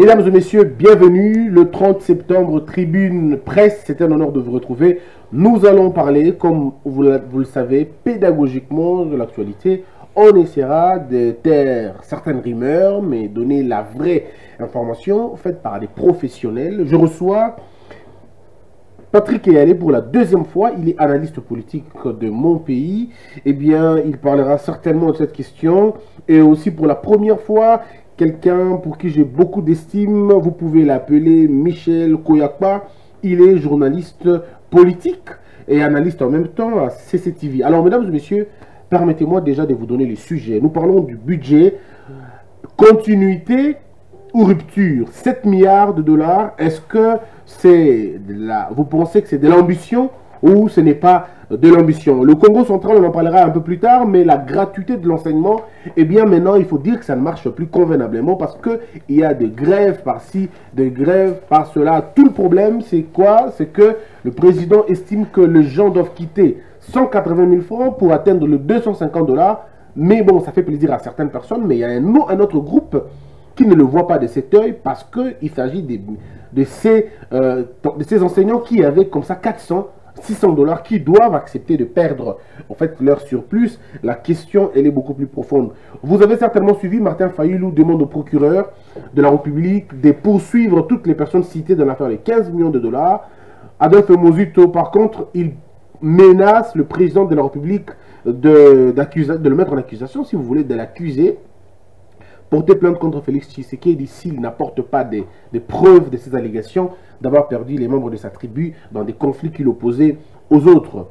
Mesdames et messieurs, bienvenue. Le 30 septembre, Tribune Presse, c'est un honneur de vous retrouver. Nous allons parler, comme vous, le savez, pédagogiquement de l'actualité. On essaiera de taire certaines rumeurs, mais donner la vraie information faite par des professionnels. Je reçois Patrick Eyalé pour la deuxième fois. Il est analyste politique de mon pays. Eh bien, il parlera certainement de cette question. Et aussi pour la première fois, quelqu'un pour qui j'ai beaucoup d'estime. Vous pouvez l'appeler Michel Koyakpa. Il est journaliste politique et analyste en même temps à CCTV. Alors, mesdames et messieurs, permettez-moi déjà de vous donner les sujets. Nous parlons du budget, continuité ou rupture? 7 milliards de dollars, est-ce que c'est la... Vous pensez que c'est de l'ambition ou ce n'est pas de l'ambition. Le Congo central, on en parlera un peu plus tard, mais la gratuité de l'enseignement, eh bien maintenant, il faut dire que ça ne marche plus convenablement parce qu'il y a des grèves par-ci, des grèves par-cela. Tout le problème, c'est quoi? C'est que le président estime que les gens doivent quitter 180 000 francs pour atteindre le 250 dollars. Mais bon, ça fait plaisir à certaines personnes, mais il y a un, un autre groupe qui ne le voit pas de cet œil parce qu'il s'agit de, de, ces, euh, de ces enseignants qui avaient comme ça 400 600 dollars qui doivent accepter de perdre en fait leur surplus. La question, elle est beaucoup plus profonde. Vous avez certainement suivi, Martin Fayoulou demande au procureur de la République de poursuivre toutes les personnes citées dans l'affaire des 15 millions de dollars. Adolphe Mozuto, par contre, il menace le président de la République de, de le mettre en accusation, si vous voulez, de l'accuser porter plainte contre Félix Tshisekedi s'il n'apporte pas des, preuves de ces allégations d'avoir perdu les membres de sa tribu dans des conflits qu'il opposait aux autres.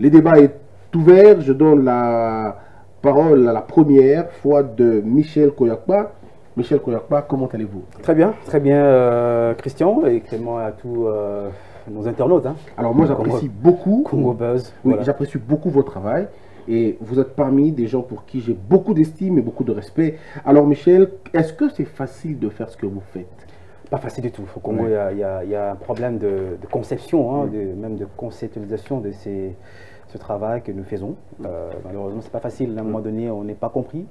Le débat est ouvert. Je donne la parole à la première fois de Michel Koyakpa. Michel Koyakpa, comment allez-vous? Très bien, très bien euh, Christian et également à tous euh, nos internautes. Hein. Alors moi j'apprécie beaucoup, Congo Buzz, oui, j'apprécie beaucoup votre travail. Et vous êtes parmi des gens pour qui j'ai beaucoup d'estime et beaucoup de respect. Alors Michel, est-ce que c'est facile de faire ce que vous faites? Pas facile du tout. Au Congo, il y, a un problème de, conception, hein, de, même de conceptualisation de ces, ce travail que nous faisons. Euh, malheureusement, c'est pas facile. À un moment donné, on n'est pas compris.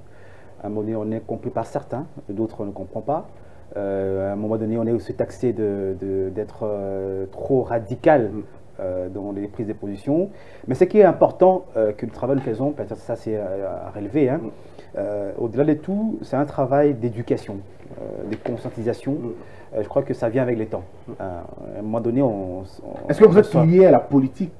À un moment donné, on est compris par certains, d'autres ne comprennent pas. Euh, à un moment donné, on est aussi taxé d'être euh, trop radical euh, dans les prises de position. Mais ce qui est important euh, que le travail que nous faisons, peut-être ça c'est à, relever, hein, euh, au-delà de tout, c'est un travail d'éducation, de conscientisation. je crois que ça vient avec les temps. à un moment donné, on... Est-ce que vous êtes lié à la politique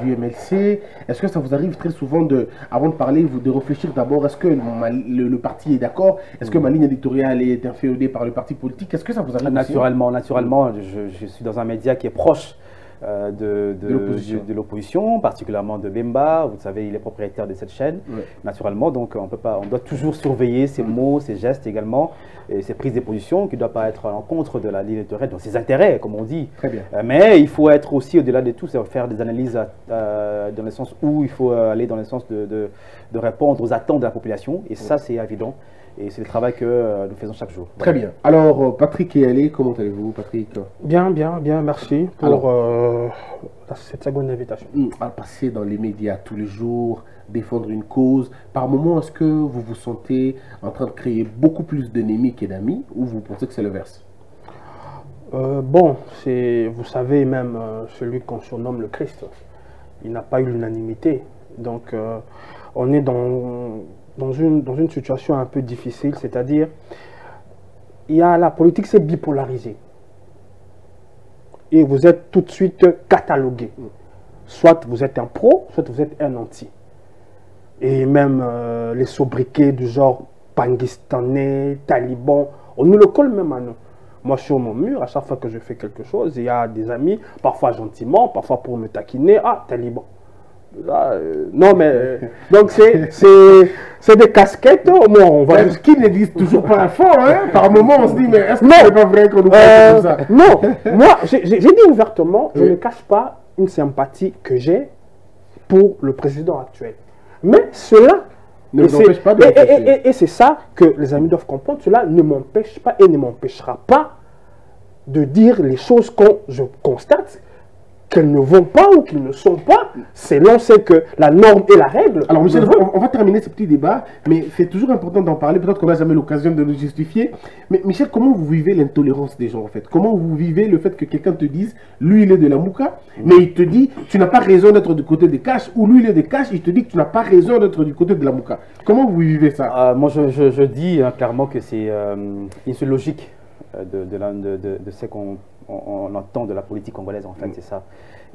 du MLC Est-ce que ça vous arrive très souvent, de, avant de parler, de réfléchir d'abord, est-ce que le, parti est d'accord? Est-ce que ma ligne éditoriale est inféodée par le parti politique? Est-ce que ça vous arrive Naturellement, naturellement je, je, suis dans un média qui est proche euh, de, de l'opposition, particulièrement de Bemba. Vous savez, il est propriétaire de cette chaîne, naturellement. Donc, on, peut pas, on doit toujours surveiller ses mots, ses gestes également, et ses prises de position qui ne doivent pas être à l'encontre de la ligne éditoriale, donc ses intérêts, comme on dit. Très bien. Euh, mais il faut être aussi, au-delà de tout, faire des analyses dans le sens où il faut aller dans le sens de, de, répondre aux attentes de la population. Et ça, c'est évident. Et c'est le travail que euh, nous faisons chaque jour. Très bien. Alors, euh, Patrick et Ali, comment allez-vous, Patrick? Bien, bien, bien, merci pour euh, cette seconde invitation. Hmm, à passer dans les médias tous les jours, défendre une cause. Par moment, est-ce que vous vous sentez en train de créer beaucoup plus d'ennemis que d'amis ou vous pensez que c'est le verse Bon, vous savez, même celui qu'on surnomme le Christ, il n'a pas eu l'unanimité. Donc, on est dans dans une, dans une situation un peu difficile, c'est-à-dire, la politique, c'est bipolarisé. Et vous êtes tout de suite catalogué. Soit vous êtes un pro, soit vous êtes un anti. Et même euh, les sobriquets du genre pangistanais, taliban, on nous le colle même à nous. Moi, sur mon mur, à chaque fois que je fais quelque chose, il y a des amis, parfois gentiment, parfois pour me taquiner, ah, taliban. Euh, non, mais. Euh, donc, c'est des casquettes. Moins, on va. Ce qui n'existe toujours pas fort, hein. Par moment, on se dit, mais est-ce que c'est pas vrai qu'on nous euh, comme ça? Non, moi, j'ai dit ouvertement, je ne cache pas une sympathie que j'ai pour le président actuel. Mais cela. Ne m'empêche pas de Et, et, et c'est ça que les amis doivent comprendre. Cela ne m'empêche pas et ne m'empêchera pas de dire les choses que je constate qu'elles ne vont pas ou qu'ils ne sont pas, selon ce que la norme et la règle. Alors, Michel, on, va terminer ce petit débat, mais c'est toujours important d'en parler. Peut-être qu'on n'a jamais l'occasion de le justifier. Mais Michel, comment vous vivez l'intolérance des gens, en fait? Comment vous vivez le fait que quelqu'un te dise, lui, il est de la mouka, mais il te dit, tu n'as pas raison d'être du côté des cash, ou lui, il est des cash, il te dit que tu n'as pas raison d'être du côté de la mouka. Comment vous vivez ça? Euh, Moi, je, dis hein, clairement que c'est euh, une logique de, de, de, de ce qu'on on, entend de la politique congolaise, en fait, mm. c'est ça.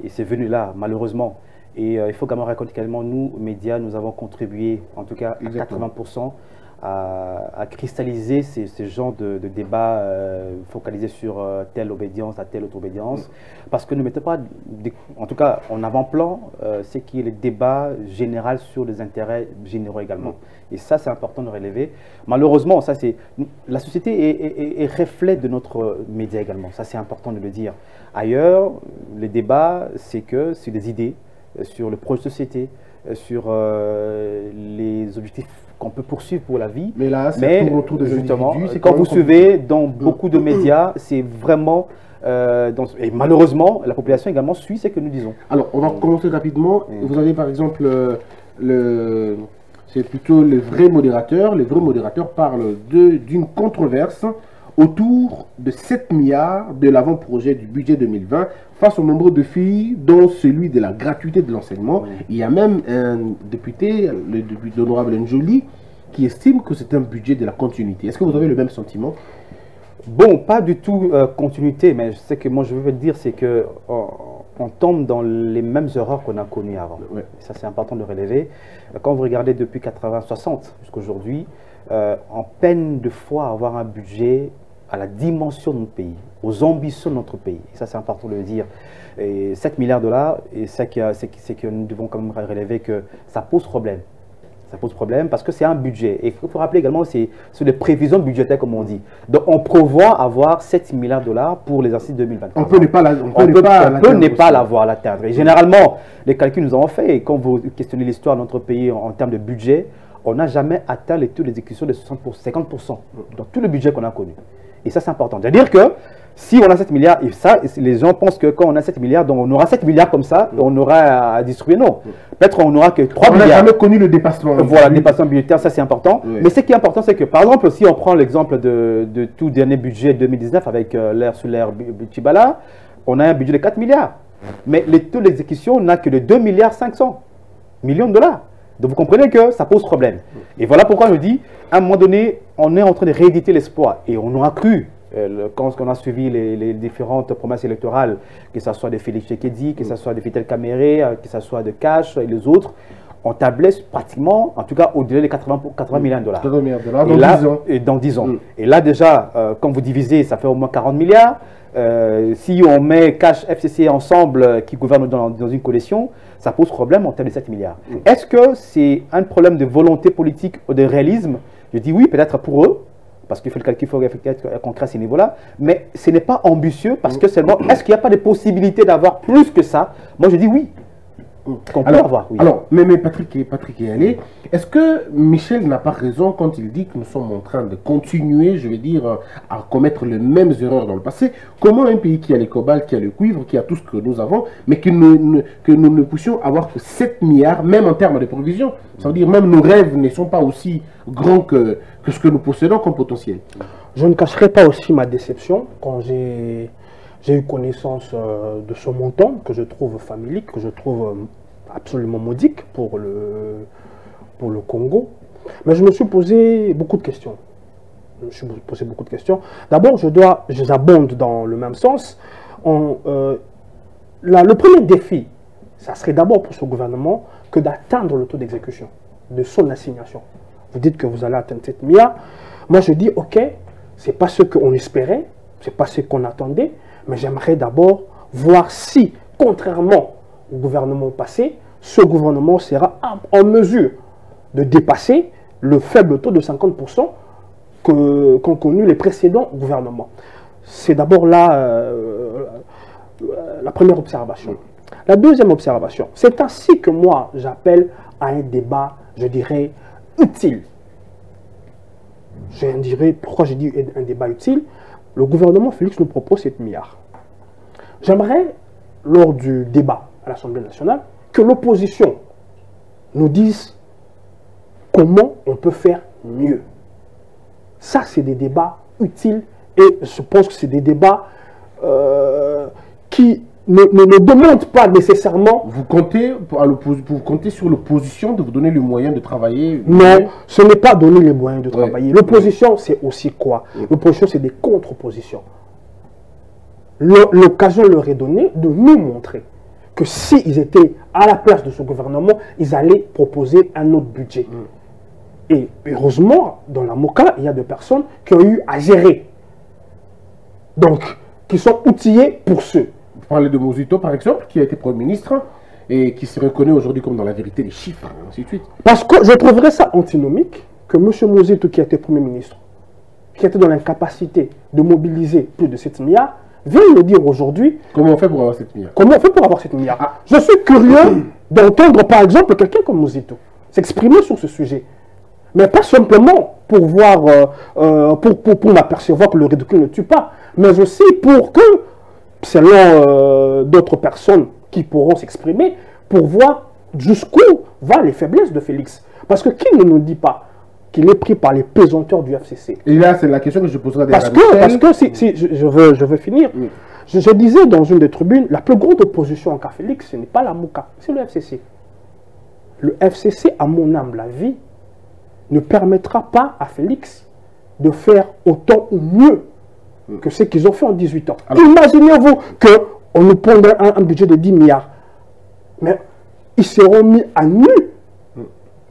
Et c'est venu là, malheureusement. Et euh, il faut quand même raconter qu'également, nous, médias, nous avons contribué, en tout cas, à 80% à, cristalliser ces, ces genres de, débats euh, focalisés sur euh, telle obédience à telle autre obédience. Mm. Parce que ne mettez pas, en tout cas en avant-plan, euh, c'est qu'il y ait le débat général sur les intérêts généraux également. Mm. Et ça, c'est important de relever. Malheureusement, ça, c'est la société est, est, reflet de notre média également. Ça, c'est important de le dire. Ailleurs, le débat, c'est que c'est des idées sur le projet de société, sur les objectifs qu'on peut poursuivre pour la vie. Mais là, c'est autour des justement, quand vous suivez dans beaucoup de médias, c'est vraiment... Euh, et malheureusement, la population également suit ce que nous disons. Alors, on va commencer rapidement. Vous avez par exemple euh, le... C'est plutôt les vrais modérateurs. Les vrais modérateurs parlent d'une controverse autour de 7 milliards de l'avant-projet du budget 2020 face au nombre de filles, dont celui de la gratuité de l'enseignement. Il y a même un député, le député honorable Njoli, qui estime que c'est un budget de la continuité. Est-ce que vous avez le même sentiment? Bon, pas du tout euh, continuité, mais ce que moi je veux dire, c'est que on, tombe dans les mêmes erreurs qu'on a connues avant. Ça, c'est important de relever. Quand vous regardez depuis 80-60 jusqu'à aujourd'hui, euh, en peine de fois avoir un budget à la dimension de notre pays, aux ambitions de notre pays. Et ça, c'est important de le dire. Et 7 milliards de dollars, c'est que, que nous devons quand même relever que ça pose problème. Ça pose problème parce que c'est un budget. Et il faut rappeler également, c'est sur des prévisions budgétaires, comme on dit. Donc, on prévoit avoir 7 milliards de dollars pour l'exercice 2024. On peut ne pas l'avoir, l'atteindre. Et généralement, les calculs nous avons fait, et quand vous questionnez l'histoire de notre pays en, termes de budget, on n'a jamais atteint les taux d'exécution de 60%, 50% dans tout le budget qu'on a connu. Et ça, c'est important. C'est-à-dire que si on a 7 milliards, et ça, les gens pensent que quand on a 7 milliards, donc on aura 7 milliards comme ça, on aura à distribuer. Non. Peut-être on n'aura que 3 milliards. On n'a jamais connu le dépassement. Voilà, le dépassement budgétaire, ça c'est important. Mais ce qui est important, c'est que par exemple, si on prend l'exemple de, tout dernier budget 2019 avec euh, l'air sur l'air Chibala, on a un budget de 4 milliards. Mais les taux d'exécution n'a que de 2 milliards 500 millions de dollars. Donc vous comprenez que ça pose problème. Et voilà pourquoi je dis, à un moment donné, on est en train de rééditer l'espoir. Et on aura cru euh, quand on a suivi les, différentes promesses électorales, que ce soit de Félix Tshisekedi, que ce soit de Fidel Caméré, euh, que ce soit de Cash et les autres, on tablait pratiquement, en tout cas au-delà des 80, 80 millions de dollars. 80 millions de dollars dans, et là, 10 ans. Et dans 10 ans. Mm. Et là déjà, euh, quand vous divisez, ça fait au moins 40 milliards. Si on met Cash, FCC ensemble, qui gouvernent dans, une coalition, ça pose problème en termes de 7 milliards. Est-ce que c'est un problème de volonté politique ou de réalisme? Je dis oui, peut-être pour eux, parce qu'il faut le calcul, faut être concret à ce niveau-là. Mais ce n'est pas ambitieux parce que seulement, est-ce qu'il n'y a pas de possibilité d'avoir plus que ça? Moi, je dis oui. Alors, alors, mais, mais Patrick, Patrick est allé. Est-ce que Michel n'a pas raison quand il dit que nous sommes en train de continuer, je veux dire, à commettre les mêmes erreurs dans le passé? Comment un pays qui a les cobalt, qui a le cuivre, qui a tout ce que nous avons, mais que nous, que nous ne puissions avoir que 7 milliards, même en termes de provisions? Ça veut dire même nos rêves ne sont pas aussi grands que, que ce que nous possédons comme potentiel. Je ne cacherai pas aussi ma déception quand j'ai eu connaissance euh, de ce montant que je trouve familier, que je trouve euh, absolument modique pour le, pour le Congo. Mais je me suis posé beaucoup de questions. Je me suis posé beaucoup de questions. D'abord, je dois, je abonde dans le même sens. Euh, le premier défi, ça serait d'abord pour ce gouvernement que d'atteindre le taux d'exécution de son assignation. Vous dites que vous allez atteindre cette MIA. Moi, je dis, OK, ce n'est pas ce qu'on espérait, ce n'est pas ce qu'on attendait, mais j'aimerais d'abord voir si, contrairement au gouvernement passé, ce gouvernement sera en mesure de dépasser le faible taux de 50% qu'ont connu les précédents gouvernements. C'est d'abord là euh, euh, la première observation. La deuxième observation, c'est ainsi que moi j'appelle à un débat, je dirais, utile. Je dirais, pourquoi je dis un débat utile? Le gouvernement Félix nous propose 7 milliards. J'aimerais lors du débat à l'Assemblée nationale, que l'opposition nous dise comment on peut faire mieux. Ça, c'est des débats utiles et je pense que c'est des débats euh, qui ne, ne, ne demandent pas nécessairement Vous comptez, pour- vous comptez sur l'opposition de vous donner le moyen de travailler? Non, ce n'est pas donner les moyens de Ouais. travailler. L'opposition, c'est aussi quoi? L'opposition, c'est des contre-oppositions. L'occasion leur est donnée de nous montrer que s'ils étaient à la place de ce gouvernement, ils allaient proposer un autre budget. Et heureusement, dans la MOCA, il y a des personnes qui ont eu à gérer. Donc, qui sont outillés pour ce. Vous parlez de Mosito, par exemple, qui a été Premier ministre et qui se reconnaît aujourd'hui comme dans la vérité des chiffres, et ainsi de suite. Parce que je trouverais ça antinomique que M. Mosito, qui a été Premier ministre, qui était dans l'incapacité de mobiliser plus de 7 milliards, vienne me dire aujourd'hui Comment on fait pour avoir cette milliard comment on fait pour avoir 7 milliards. Ah. Je suis curieux d'entendre, par exemple, quelqu'un comme Mosito s'exprimer sur ce sujet. Mais pas simplement pour voir, euh, euh, pour, pour, pour m'apercevoir que le ridicule ne tue pas, mais aussi pour que, selon euh, d'autres personnes qui pourront s'exprimer, pour voir jusqu'où vont les faiblesses de Félix. Parce que qui ne nous dit pas qu'il est pris par les pesanteurs du FCC Et là, c'est la question que je poserai à parce que, parce que si, si, je, je veux, je veux finir, Oui. je, je disais dans une des tribunes, la plus grande opposition en cas Félix, ce n'est pas la MOCA, c'est le FCC. Le FCC, à mon âme, la vie, ne permettra pas à Félix de faire autant ou mieux que ce qu'ils ont fait en 18 ans. Imaginez-vous qu'on nous prendrait un, un budget de 10 milliards. Mais ils seront mis à nu.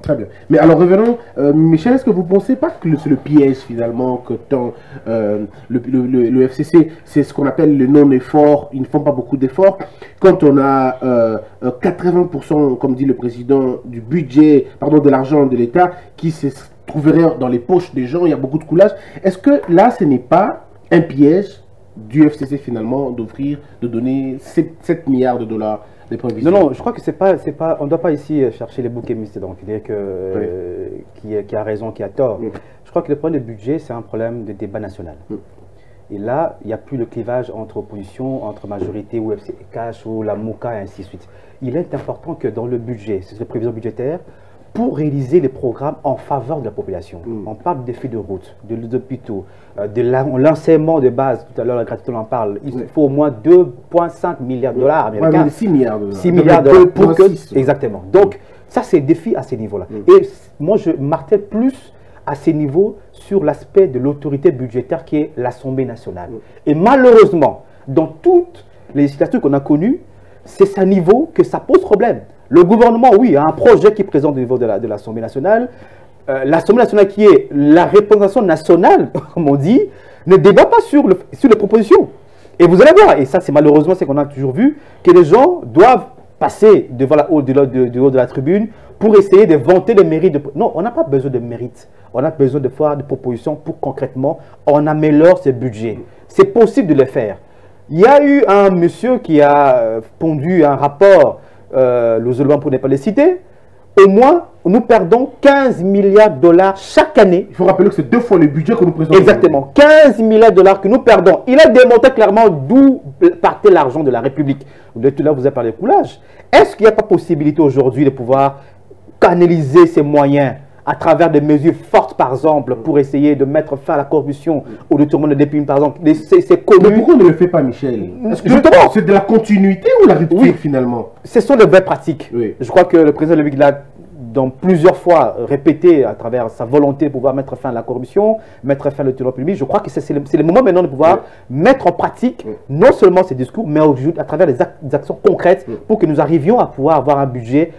Très bien. Mais alors revenons, euh, Michel, est-ce que vous ne pensez pas que c'est le piège finalement que tant euh, le, FCC, c'est ce qu'on appelle le non-effort, ils ne font pas beaucoup d'efforts. Quand on a euh, euh, 80%, comme dit le président, du budget, pardon, de l'argent de l'État qui se trouverait dans les poches des gens, il y a beaucoup de coulage. Est-ce que là, ce n'est pas un piège du FCC finalement d'offrir, de donner 7, 7 milliards de dollars des Non, non, je crois que c'est pas, c'est pas, on ne doit pas ici euh, chercher les boucs émissaires, donc dire que euh, qui, qui a raison, qui a tort. Je crois que le problème de budget, c'est un problème de débat national. Et là, il n'y a plus le clivage entre opposition, entre majorité ou FC Cash ou la MOCA et ainsi de suite. Il est important que dans le budget, c'est les prévisions budgétaires, pour réaliser les programmes en faveur de la population. Mm. On parle des faits de route, de l'hôpitaux, euh, de l'enseignement de base, tout à l'heure la gratuité on en parle, il Oui. faut au moins 2,5 milliards de dollars américains. mais 6 milliards de dollars. 6 milliards de dollars pour que... 2,6. Exactement. Donc, ça, c'est le défi à ces niveaux-là. Mm. Et moi, je martèle plus à ces niveaux sur l'aspect de l'autorité budgétaire qui est l'Assemblée nationale. Mm. Et malheureusement, dans toutes les législatures qu'on a connues, c'est à niveau que ça pose problème. Le gouvernement, oui, a un projet qui présente au niveau de la- l'Assemblée nationale. Euh, L'Assemblée nationale, qui est la représentation nationale, comme on dit, ne débat pas sur, le, sur les propositions. Et vous allez voir, et ça c'est malheureusement ce qu'on a toujours vu, que les gens doivent passer devant la haut de, la- de- de la tribune pour essayer de vanter les mérites. De... Non, on n'a pas besoin de mérites. On a besoin de faire des propositions pour concrètement on améliore ce budget. C'est possible de le faire. Il y a eu un monsieur qui a euh, pondu un rapport, euh, le Zolban pour ne pas les citer. Au moins, nous perdons 15 milliards de dollars chaque année Il faut rappeler que c'est deux fois le budget que nous présentons. Exactement. 15 milliards de dollars que nous perdons. Il a démontré clairement d'où partait l'argent de la République. De tout là, vous avez parlé de coulage. Est-ce qu'il n'y a pas possibilité aujourd'hui de pouvoir canaliser ces moyens à travers des mesures fortes, par exemple, pour essayer de mettre fin à la corruption ou le tourment de dépine, par exemple C'est c'est Mais connu. pourquoi on ne le fait pas, Michel Est-ce que Justement. c'est de la continuité ou la rupture Oui. finalement Ce sont des vraies pratiques. Oui. Je crois que le président Lévy l'a dans plusieurs fois répété à travers sa volonté de pouvoir mettre fin à la corruption, mettre fin au tournoi public. Je crois que c'est le, moment maintenant de pouvoir mettre en pratique Oui. non seulement ces discours, mais à travers des, des actions concrètes pour que nous arrivions à pouvoir avoir un budget,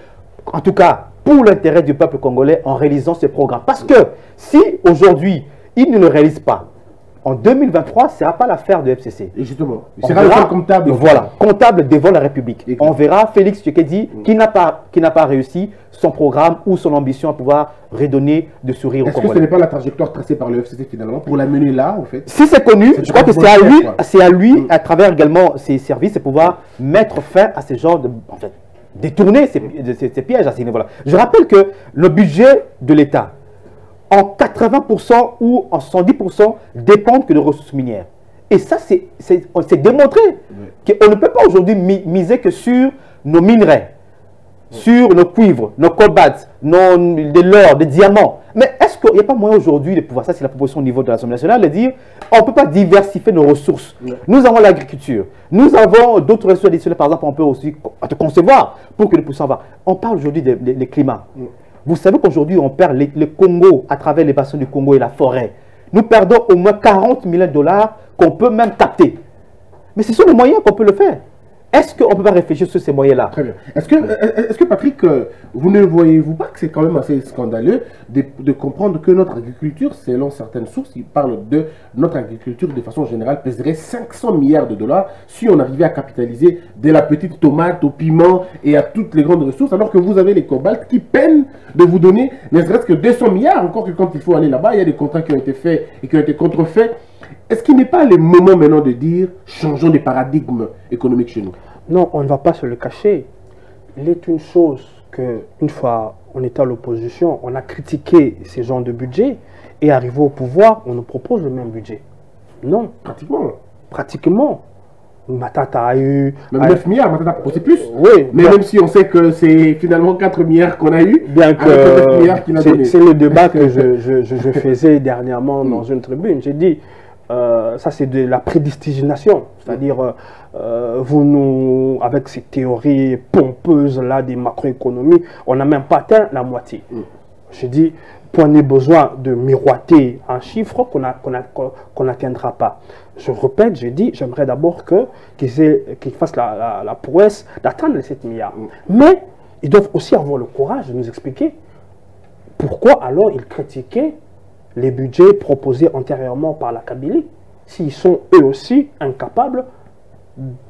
en tout cas pour l'intérêt du peuple congolais en réalisant ces programmes. Parce que si aujourd'hui ils ne le réalisent pas, en 2023, ce ne sera pas l'affaire de FCC. Et justement, c'est le verra- seul comptable. Voilà, comptable devant la République. Et- On verra Félix Tshisekedi qui n'a pas, qui n'a pas réussi son programme ou son ambition à pouvoir redonner de sourire aux Est-ce que ce Congolais. n'est pas la trajectoire tracée par le FCC finalement pour l'amener là, en fait? Si c'est connu, je crois que c'est à lui, c'est à lui, Mm. à travers également ses services, de pouvoir mettre fin à ce genre de, en fait, détourner ces, ces- ces pièges à ce niveau-là. Je rappelle que le budget de l'État, en 80% ou en 110% dépendent que de ressources minières. Et ça, c'est démontré qu'on ne peut pas aujourd'hui miser que sur nos minerais, sur nos cuivres, nos cobalts, nos, de l'or, des diamants. Mais qu'il n'y a pas moyen aujourd'hui de pouvoir, ça c'est la proposition au niveau de l'Assemblée nationale, de dire on ne peut pas diversifier nos ressources. Nous avons l'agriculture, nous avons d'autres ressources additionnelles, par exemple, on peut aussi te concevoir pour que nous puissions avoir. On parle aujourd'hui des climats. Vous savez qu'aujourd'hui, on perd le Congo à travers les bassins du Congo et la forêt. Nous perdons au moins 40 millions de dollars qu'on peut même capter. Mais ce sont les moyens qu'on peut le faire. Est-ce qu'on ne peut pas réfléchir sur ces moyens-là? Très bien. Est-ce que, est que, Patrick, euh, vous ne voyez-vous pas que c'est quand même assez scandaleux de, comprendre que notre agriculture, selon certaines sources, ils parlent de notre agriculture de façon générale, pèserait 500 milliards de dollars si on arrivait à capitaliser de la petite tomate au piment et à toutes les grandes ressources, alors que vous avez les cobaltes qui peinent de vous donner ne serait-ce que 200 milliards, encore que quand il faut aller là-bas, il y a des contrats qui ont été faits et qui ont été contrefaits est-ce qu'il n'est pas le moment maintenant de dire changeons de paradigme économique chez nous? Non, on ne va pas se le cacher. Il est une chose que une fois on était à l'opposition, on a critiqué ces genres de budget et arrivé au pouvoir, on nous propose le même budget. Non. Pratiquement. Pratiquement. Matata a eu... Même 9 milliards, Matata a proposé plus. Oui. Mais même si on sait que c'est finalement 4 milliards qu'on a eu, bien que c'est le débat que je, je, je faisais dernièrement dans une tribune. J'ai dit, euh, ça c'est de la prédestination, c'est-à-dire euh, euh, vous nous, avec ces théories pompeuses là des macroéconomies, on n'a même pas atteint la moitié. Mm. Je dis, prenez besoin de miroiter un chiffre qu'on n'atteindra pas. Je répète, je dis, j'aimerais d'abord qu'ils fassent la, la, prouesse d'atteindre les 7 milliards. Mm. Mais ils doivent aussi avoir le courage de nous expliquer pourquoi alors ils critiquaient les budgets proposés antérieurement par la Kabylie, s'ils sont eux aussi incapables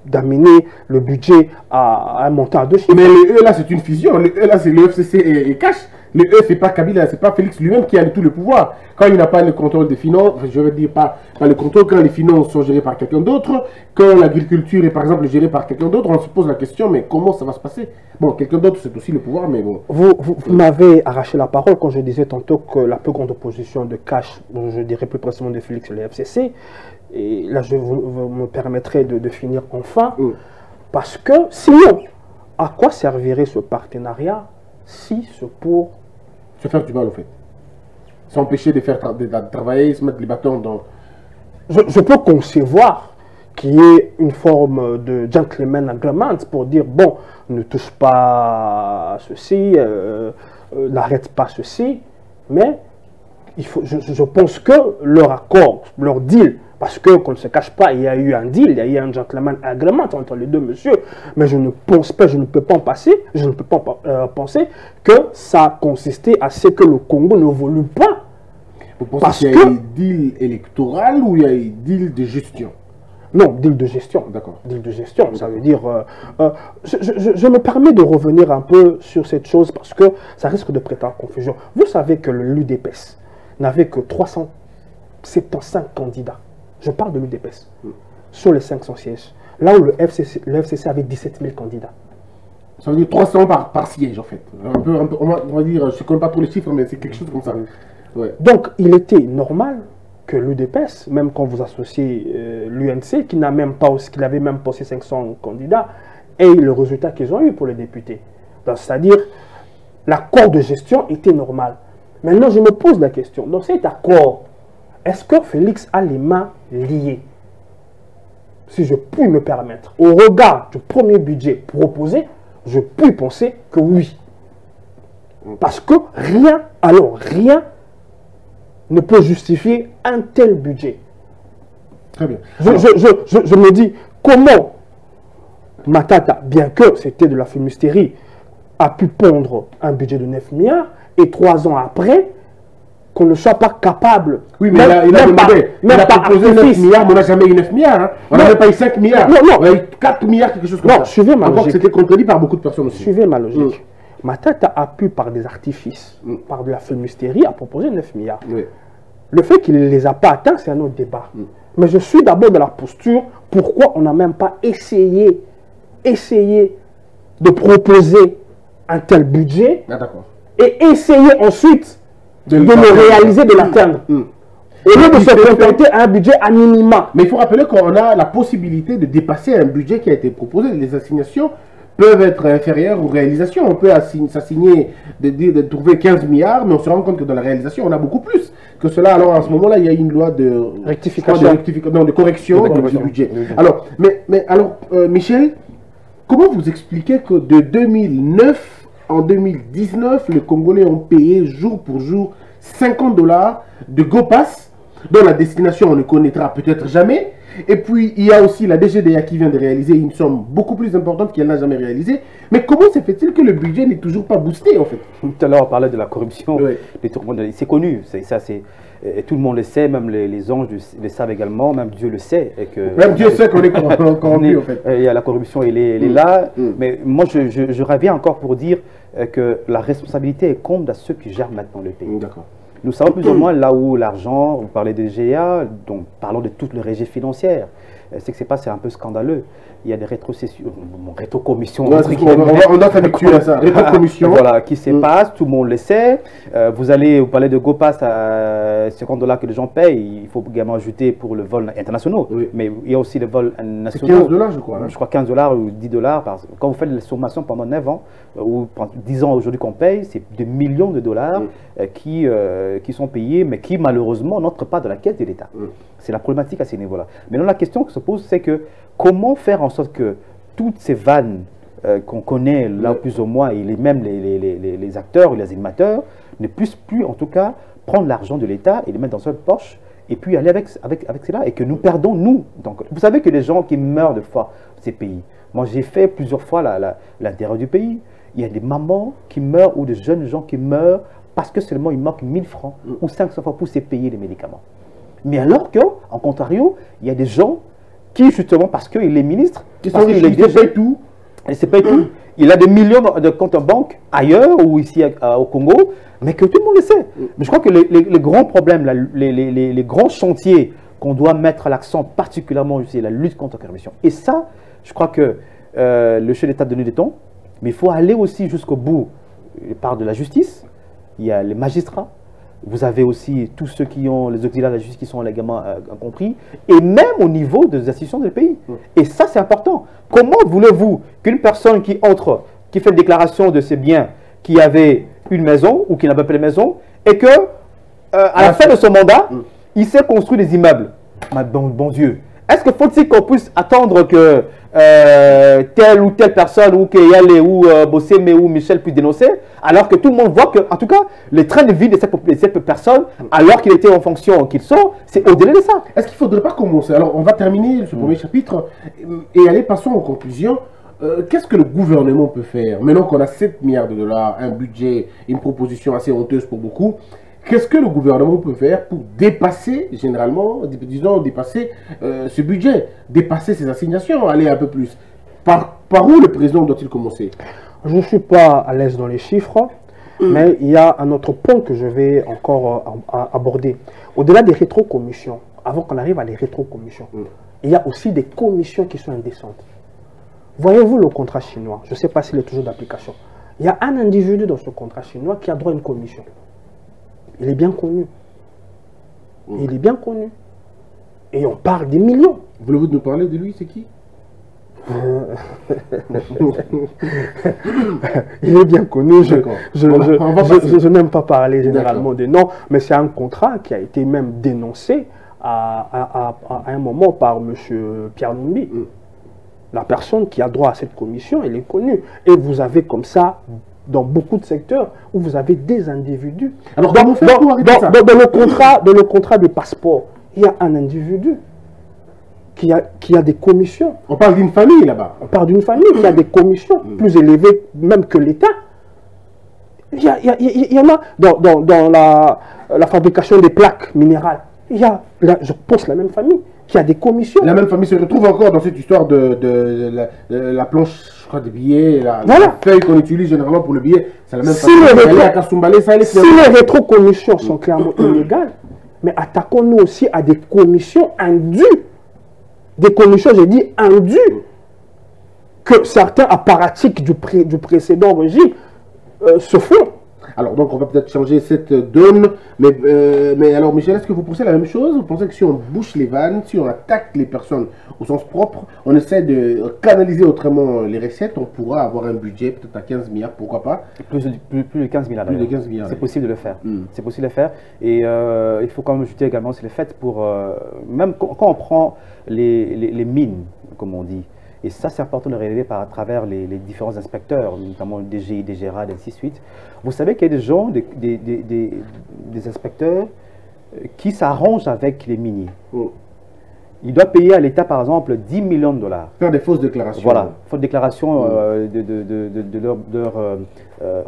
d'amener le budget à, un montant à deux chiffres. Mais le E là, c'est une fusion. Le E là, c'est le FCC et, et Cash. Le E, c'est pas Kabila, c'est pas Félix lui-même qui a tout le pouvoir. Quand il n'a pas le contrôle des finances, je veux dire pas, pas le contrôle, quand les finances sont gérées par quelqu'un d'autre, quand l'agriculture est par exemple gérée par quelqu'un d'autre, on se pose la question, mais comment ça va se passer? Bon, quelqu'un d'autre, c'est aussi le pouvoir, mais bon. Vous, vous, m'avez arraché la parole quand je disais tantôt que la plus grande opposition de Cash, je dirais plus précisément de Félix, le FCC. Et là, je vous, me permettrai de, finir enfin. Mm. Parce que sinon, à quoi servirait ce partenariat si c'est pour faire du mal, au fait. S'empêcher de faire de, travailler, se mettre les bâtons dans. Je, peux concevoir qu'il y ait une forme de gentleman agreement pour dire bon, ne touche pas ceci, euh, euh, n'arrête pas ceci, mais il faut, je pense que leur accord, leur deal parce que, qu'on ne se cache pas, il y a eu un deal, il y a eu un gentleman agreement entre les deux messieurs. Mais je ne pense pas, je ne peux pas en passer, je ne peux pas euh, penser que ça consistait à ce que le Congo ne voulait pas. Vous pensez qu'il y a eu deal électoral ou il y a eu deal de gestion? Non, deal de gestion. D'accord. Deal de gestion, ça veut dire... Euh, euh, je, me permets de revenir un peu sur cette chose parce que ça risque de prêter à confusion. Vous savez que l'UDPS n'avait que 375 candidats je parle de l'UDPS. Sur les 500 sièges. Là où le FCC, le FCC avait 17 000 candidats. Ça veut dire 300 par, par siège, en fait. Un peu, on, va, dire, je ne connais pas tous les chiffres, mais c'est quelque chose comme ça. Donc, il était normal que l'UDPS, même quand vous associez euh, l'UNC, qui n'a même pas, qui n'avait même pas ces 500 candidats, ait le résultat qu'ils ont eu pour les députés. C'est-à-dire, l'accord de gestion était normal. Maintenant, je me pose la question, dans cet accord, est-ce que Félix a les mains liées Si je puis me permettre, au regard du premier budget proposé, je puis penser que oui. Parce que rien, alors rien, ne peut justifier un tel budget. Très bien. Je, je, me dis, comment Matata, bien que c'était de la fumisterie, a pu pondre un budget de 9 milliards et trois ans après, qu'on ne soit pas capable. Oui, mais il a, il a, demandé, il a proposé 9 milliards, mais on n'a jamais eu 9 milliards. Hein. On n'avait pas eu 5 milliards. Non, non. On a eu 4 milliards, quelque chose comme non, ça. Suivez ma logique. c'était contredit par beaucoup de personnes aussi. Suivez ma logique. Mm. Ma tête a pu, par des artifices, mm. par de la fumisterie, à proposer 9 milliards. Oui. Le fait qu'il ne les a pas atteints, c'est un autre débat. Mm. Mais je suis d'abord dans la posture, pourquoi on n'a même pas essayé, essayé de proposer un tel budget ah, et essayer ensuite de, le réaliser, de l'atteindre. Mm. Au lieu de se contenter à un budget à minima. Mais il faut rappeler qu'on a la possibilité de dépasser un budget qui a été proposé. Les assignations peuvent être inférieures aux réalisations. On peut assign- s'assigner de, de- de trouver 15 milliards, mais on se rend compte que dans la réalisation, on a beaucoup plus que cela. Alors, en ce moment-là, il y a une loi de Rectification. de, rectifica- non, de correction De du- correction. du budget. Oui, oui. Alors, mais, mais alors, euh, Michel, comment vous expliquez que de 2009 en 2019, les Congolais ont payé jour pour jour 50 dollars de GoPass, dont la destination on ne connaîtra peut-être jamais. Et puis, il y a aussi la DGDA qui vient de réaliser une somme beaucoup plus importante qu'elle n'a jamais réalisée. Mais comment se fait-il que le budget n'est toujours pas boosté, en fait? Tout à l'heure, on parlait de la corruption, Oui. des c'est connu, ça, c'est tout le monde le sait, même les, les anges le, savent également, même Dieu le sait. Et que, Même Dieu sait qu'on est corrompu, en fait. euh, Il y a la corruption, elle est, elle est là. Mm. Mais moi, je, je, je reviens encore pour dire que la responsabilité est compte à ceux qui gèrent maintenant le pays. D'accord. Nous savons plus ou moins là où l'argent, vous parlez des GA, donc parlons de toute le régie financière. Euh, Ce qui se passe, c'est un peu scandaleux. Il y a des rétrocessions, rétrocommissions. Ouais, on, on doit s'habituer à ça. Rétrocommission. Voilà, qui se Mm. passe, tout le monde le sait. Euh, vous allez, vous parlez de GoPass à 50 dollars que les gens payent, il faut également ajouter pour le vol internationaux. Oui. Mais il y a aussi les vols C'est nationaux. 15 dollars, je crois. hein. Je crois 15 dollars ou 10 dollars. Par... Quand vous faites les sommations pendant 9 ans, euh, ou pendant 10 ans aujourd'hui qu'on paye, c'est des millions de dollars euh, qui, euh, qui sont payés, mais qui malheureusement n'entrent pas dans la caisse de l'État. C'est la problématique à ce niveau-là. Maintenant, la question qui se pose, c'est que comment faire en sorte que toutes ces vannes euh, qu'on connaît là plus ou moins, et les, même les, les- les- les- acteurs ou les animateurs, ne puissent plus en tout cas prendre l'argent de l'État et le mettre dans une poche et puis aller avec, avec, avec cela et que nous perdons, nous. Donc, vous savez que les gens qui meurent de fois ces pays, moi j'ai fait plusieurs fois l'intérieur du pays, il y a des mamans qui meurent ou des jeunes gens qui meurent parce que seulement il manque 1000 francs ou 500 francs pour se payer les médicaments. Mais alors que, en contrario, il y a des gens qui, justement, parce qu'il est ministre, Qui parce qu'il est se payent tout. et c'est pas tout. Il a des millions de comptes en banque ailleurs ou ici à- au Congo, mais que tout le monde le sait. Mais je crois que les, les- les grands problèmes, la- les, grands chantiers qu'on doit mettre l'accent particulièrement, c'est la lutte contre la corruption. Et ça, je crois que euh, le chef d'État donné des tons, mais il faut aller aussi jusqu'au bout Il parle de la justice, il y a les magistrats, vous avez aussi tous ceux qui ont les auxiliaires de la justice qui sont légalement euh, compris, et même au niveau des institutions du pays. Et ça, c'est important. Comment voulez-vous qu'une personne qui entre, qui fait une déclaration de ses biens, qui avait une maison ou qui n'a pas de maison, et que euh, à la fin de son mandat, il s'est construit des immeubles? Ma bon, bon Dieu. Est-ce que faut-il qu'on puisse attendre que euh, telle ou telle personne, ou Keyale, ou euh, Bossé, ou Michel puisse dénoncer, alors que tout le monde voit que, en tout cas, le train de vie de cette, de cette personne, alors qu'il était en fonction, qu'il sort, c'est au-delà de ça. Est-ce qu'il ne faudrait pas commencer? Alors, on va terminer ce premier chapitre et aller passons en conclusion. Euh, Qu'est-ce que le gouvernement peut faire? Maintenant qu'on a 7 milliards de dollars, un budget, une proposition assez honteuse pour beaucoup, qu'est-ce que le gouvernement peut faire pour dépasser, généralement, dis- disons, dépasser euh, ce budget, dépasser ses assignations, aller un peu plus? Par, par où le président doit-il commencer? Je ne suis pas à l'aise dans les chiffres, mais il y a un autre point que je vais encore euh, aborder. Au-delà des rétrocommissions, avant qu'on arrive à les rétrocommissions, Mm. il y a aussi des commissions qui sont indécentes. Voyez-vous le contrat chinois? Je ne sais pas s'il est toujours d'application. Il y a un individu dans ce contrat chinois qui a droit à une commission. Il est bien connu. Il est bien connu. Et on parle des millions. Voulez-vous nous parler de lui? C'est qui? Il est bien connu. Je, je, je- je- passer. je- je n'aime pas parler généralement des noms, mais c'est un contrat qui a été même dénoncé à, à- à- à un moment par M. Pierre Lumbi. Mm. La personne qui a droit à cette commission, elle est connue. Et vous avez comme ça, dans beaucoup de secteurs, où vous avez des individus. Alors, dans, dans- dans- dans- dans le contrat, dans le contrat des passeports, il y a un individu qui a, qui a des commissions. On parle d'une famille là-bas. On parle d'une famille qui a des commissions plus élevées même que l'État. Il y, a- il y a- il y en a dans, dans- dans la, la fabrication des plaques minérales. Il y a, là, je pense, la même famille qui a des commissions. La même famille se retrouve encore dans cette histoire de, de- de la, de la planche, je crois, des billets, la, Voilà. la feuille qu'on utilise généralement pour le billet. C'est la même Si famille. le Elle est rétro- ça, Si les rétrocommissions sont clairement illégales, mais attaquons-nous aussi à des commissions indues. Des commissions, j'ai dit indues, que certains apparatiques du, pré- du précédent régime euh, se font. Alors, donc, on va peut-être changer cette donne. Mais, euh, mais alors, Michel, est-ce que vous pensez la même chose? Vous pensez que si on bouche les vannes, si on attaque les personnes au sens propre, on essaie de canaliser autrement les recettes, on pourra avoir un budget peut-être à 15 milliards, pourquoi pas? Plus de, plus, de 15 milliards. Plus de 15 milliards. C'est possible de le faire. Hmm. C'est possible de le faire. Et euh, il faut quand même ajouter également, c'est le fait pour. Euh, même quand, on prend les, les, mines, comme on dit, et ça, c'est important de le révéler par, à travers les, différents inspecteurs, notamment le DGI, DGRA, et ainsi de suite. Vous savez qu'il y a des gens, des, des, des, des inspecteurs, euh, qui s'arrangent avec les miniers. Oh. Il doit payer à l'État, par exemple, 10 millions de dollars. Faire des fausses déclarations. Voilà, fausses déclarations euh, de, de, de, leur, euh,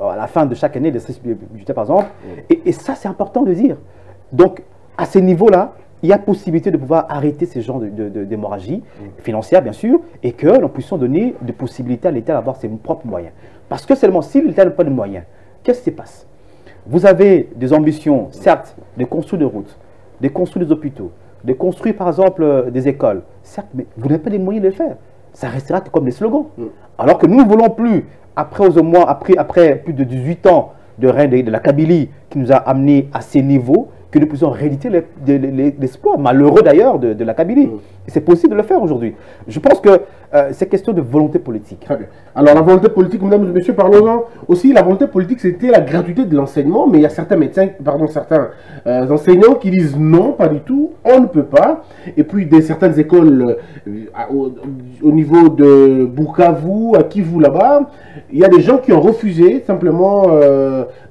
à la fin de chaque année, des budgétaires, par exemple. Mm. Et, ça, c'est important de dire. Donc, à ce niveau-là, il y a possibilité de pouvoir arrêter ces genres d'hémorragie mm. financière, bien sûr, et que nous puissions donner des possibilités à l'État d'avoir ses propres moyens. Parce que seulement si l'État n'a pas de moyens, qu'est-ce qui se passe? Vous avez des ambitions, certes, de construire des routes, de construire des hôpitaux, de construire par exemple euh, des écoles. Certes, mais vous n'avez pas les moyens de le faire. Ça restera comme des slogans. Mm. Alors que nous ne voulons plus, après, au moins, après, après plus de 18 ans de règne de la Kabylie qui nous a amenés à ces niveaux, que nous puissions rééditer l'espoir, malheureux d'ailleurs, de, la Kabylie. Mm. C'est possible de le faire aujourd'hui. Je pense que euh, c'est question de volonté politique. Très bien. Alors la volonté politique, mesdames et messieurs, parlons-en. Aussi, la volonté politique, c'était la gratuité de l'enseignement, mais il y a certains médecins, pardon, certains euh, enseignants qui disent non, pas du tout, on ne peut pas. Et puis, des certaines écoles euh, au, niveau de Bukavu, à Kivu là-bas, il y a des gens qui ont refusé simplement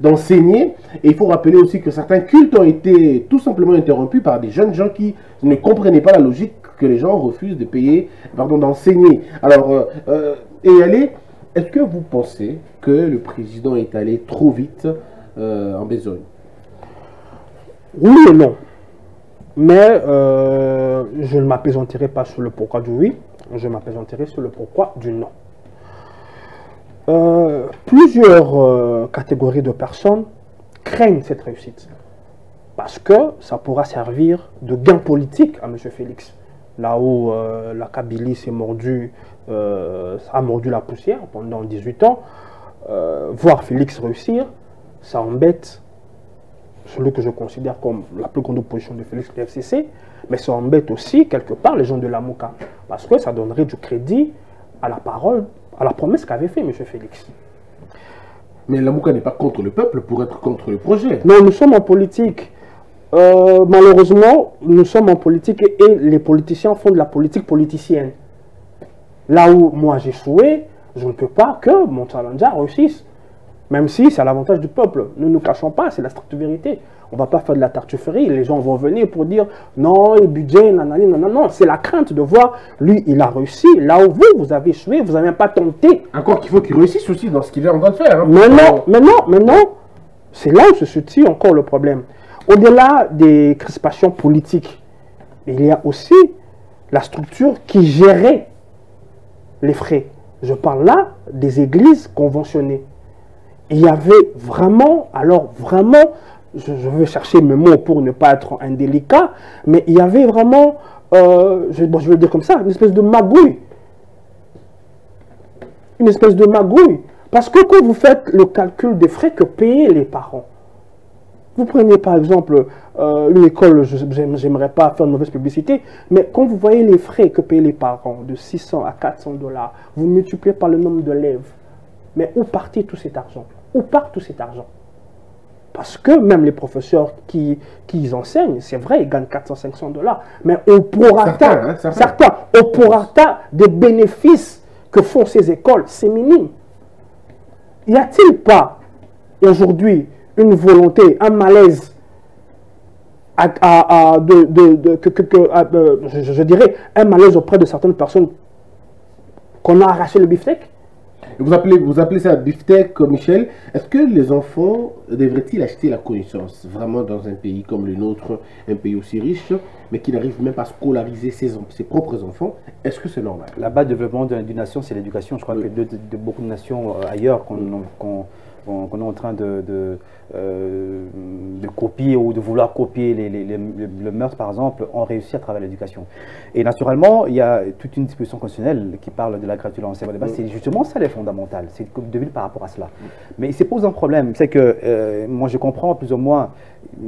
d'enseigner. Il faut rappeler aussi que certains cultes ont été tout simplement interrompus par des jeunes gens qui ne comprenaient pas la logique que les gens refusent de payer, pardon, d'enseigner. Alors, euh, euh, et allez, est-ce que vous pensez que le président est allé trop vite euh, en besogne Oui et non. Mais je ne m'apaisanterai pas sur le pourquoi du oui, je m'apaisanterai sur le pourquoi du non. plusieurs catégories de personnes craignent cette réussite parce que ça pourra servir de gain politique à M. Félix. Là où euh, la Kabylie s'est mordu, euh, a mordu la poussière pendant 18 ans, euh, voir Félix réussir, ça embête celui que je considère comme la plus grande opposition de Félix, le FCC, mais ça embête aussi quelque part les gens de la Mouka, parce que ça donnerait du crédit à la parole, à la promesse qu'avait fait M. Félix. Mais la Mouka n'est pas contre le peuple pour être contre le projet. Non, nous sommes en politique. Euh, malheureusement, nous sommes en politique et, les politiciens font de la politique politicienne. Là où moi j'ai souhaité, je ne peux pas que mon challenger réussisse. Même si c'est à l'avantage du peuple. Ne nous cachons pas, c'est la stricte vérité. On ne va pas faire de la tartufferie. Les gens vont venir pour dire non, les budgets, non, non, non, non. C'est la crainte de voir, lui, il a réussi. Là où vous, vous avez échoué, vous n'avez même pas tenté. Encore qu'il faut qu'il réussisse aussi dans ce qu'il est en train de faire. Hein. mais non, mais non, mais non. C'est là où se situe encore le problème. Au-delà des crispations politiques, il y a aussi la structure qui gérait les frais. Je parle là des églises conventionnées. Il y avait vraiment, alors vraiment, je, veux chercher mes mots pour ne pas être indélicat, mais il y avait vraiment, euh, je, je vais le dire comme ça, une espèce de magouille. Une espèce de magouille. Parce que quand vous faites le calcul des frais que payaient les parents, vous prenez par exemple euh, une école, j'aimerais pas faire de mauvaise publicité, mais quand vous voyez les frais que payent les parents de 600 à 400 dollars, vous multipliez par le nombre d'élèves. Mais où partit tout cet argent? Où part tout cet argent? Parce que même les professeurs qui, qui enseignent, c'est vrai, ils gagnent 400-500 dollars, mais au prorata, hein, certains, certains, au prorata des bénéfices que font ces écoles, c'est minime. Y a-t-il pas aujourd'hui une volonté, un malaise, à, de, que, euh, je, dirais, un malaise auprès de certaines personnes qu'on a arraché le beefsteak? Vous appelez, vous appelez ça beefsteak, Michel. Est-ce que les enfants devraient-ils acheter la connaissance vraiment dans un pays comme le nôtre, un pays aussi riche, mais qui n'arrive même pas à scolariser ses, ses propres enfants? Est-ce que c'est normal? La base de développement d'une nation, c'est l'éducation. Je crois que de, beaucoup de nations euh, ailleurs qu'on qu'on est en train de, euh, de, copier ou de vouloir copier les, le meurtre, par exemple, ont réussi à travers l'éducation. Et naturellement, il y a toute une disposition constitutionnelle qui parle de la gratuité de l'enseignement C'est justement ça les fondamentales. C'est de vivre par rapport à cela. Mais il se pose un problème, c'est que euh, moi je comprends plus ou moins,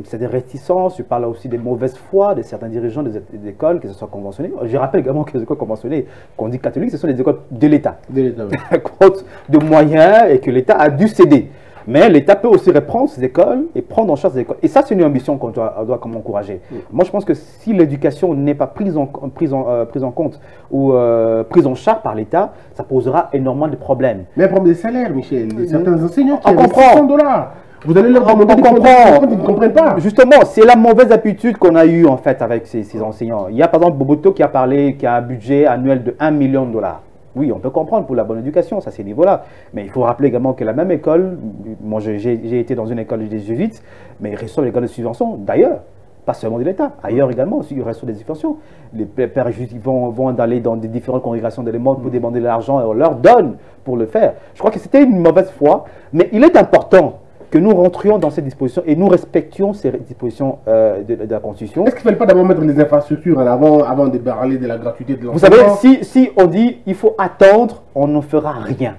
c'est des réticences, je parle aussi des mauvaises foi de certains dirigeants des, des écoles, que ce soit conventionnées. Je rappelle également que les écoles conventionnées, qu'on dit catholiques, ce sont les écoles de l'État. De l'État, oui. Compte de moyens et que l'État a dû céder. Mais l'État peut aussi reprendre ces écoles et prendre en charge ces écoles. Et ça, c'est une ambition qu'on doit, doit comme encourager. Moi, je pense que si l'éducation n'est pas prise en, prise, en, euh, prise en compte ou euh, prise en charge par l'État, ça posera énormément de problèmes. Mais un problème des salaires, Michel. Certains enseignants qui On avaient comprend. 600 dollars. Vous allez leur demander on comprend. ils ne comprennent pas. Justement, c'est la mauvaise habitude qu'on a eue en fait avec ces, ces enseignants. Il y a par exemple Boboto qui a parlé, qui a un budget annuel de 1 million de dollars. Oui, on peut comprendre pour la bonne éducation, ça c'est niveau-là. Mais il faut rappeler également que la même école, moi j'ai été dans une école des jésuites, mais ils reçoivent les écoles de subvention d'ailleurs, pas seulement de l'État, ailleurs également aussi ils reçoivent des subventions. Les pè- pères jésuites vont, vont aller dans des différentes congrégations de pour demander de l'argent et on leur donne pour le faire. Je crois que c'était une mauvaise foi, mais il est important que nous rentrions dans ces dispositions et nous respections ces dispositions euh, de, de la Constitution. Est-ce qu'il ne fallait pas d'abord mettre les infrastructures en avant avant de parler de la gratuité de Vous savez, l'enseignement si, si on dit il faut attendre, on ne fera rien.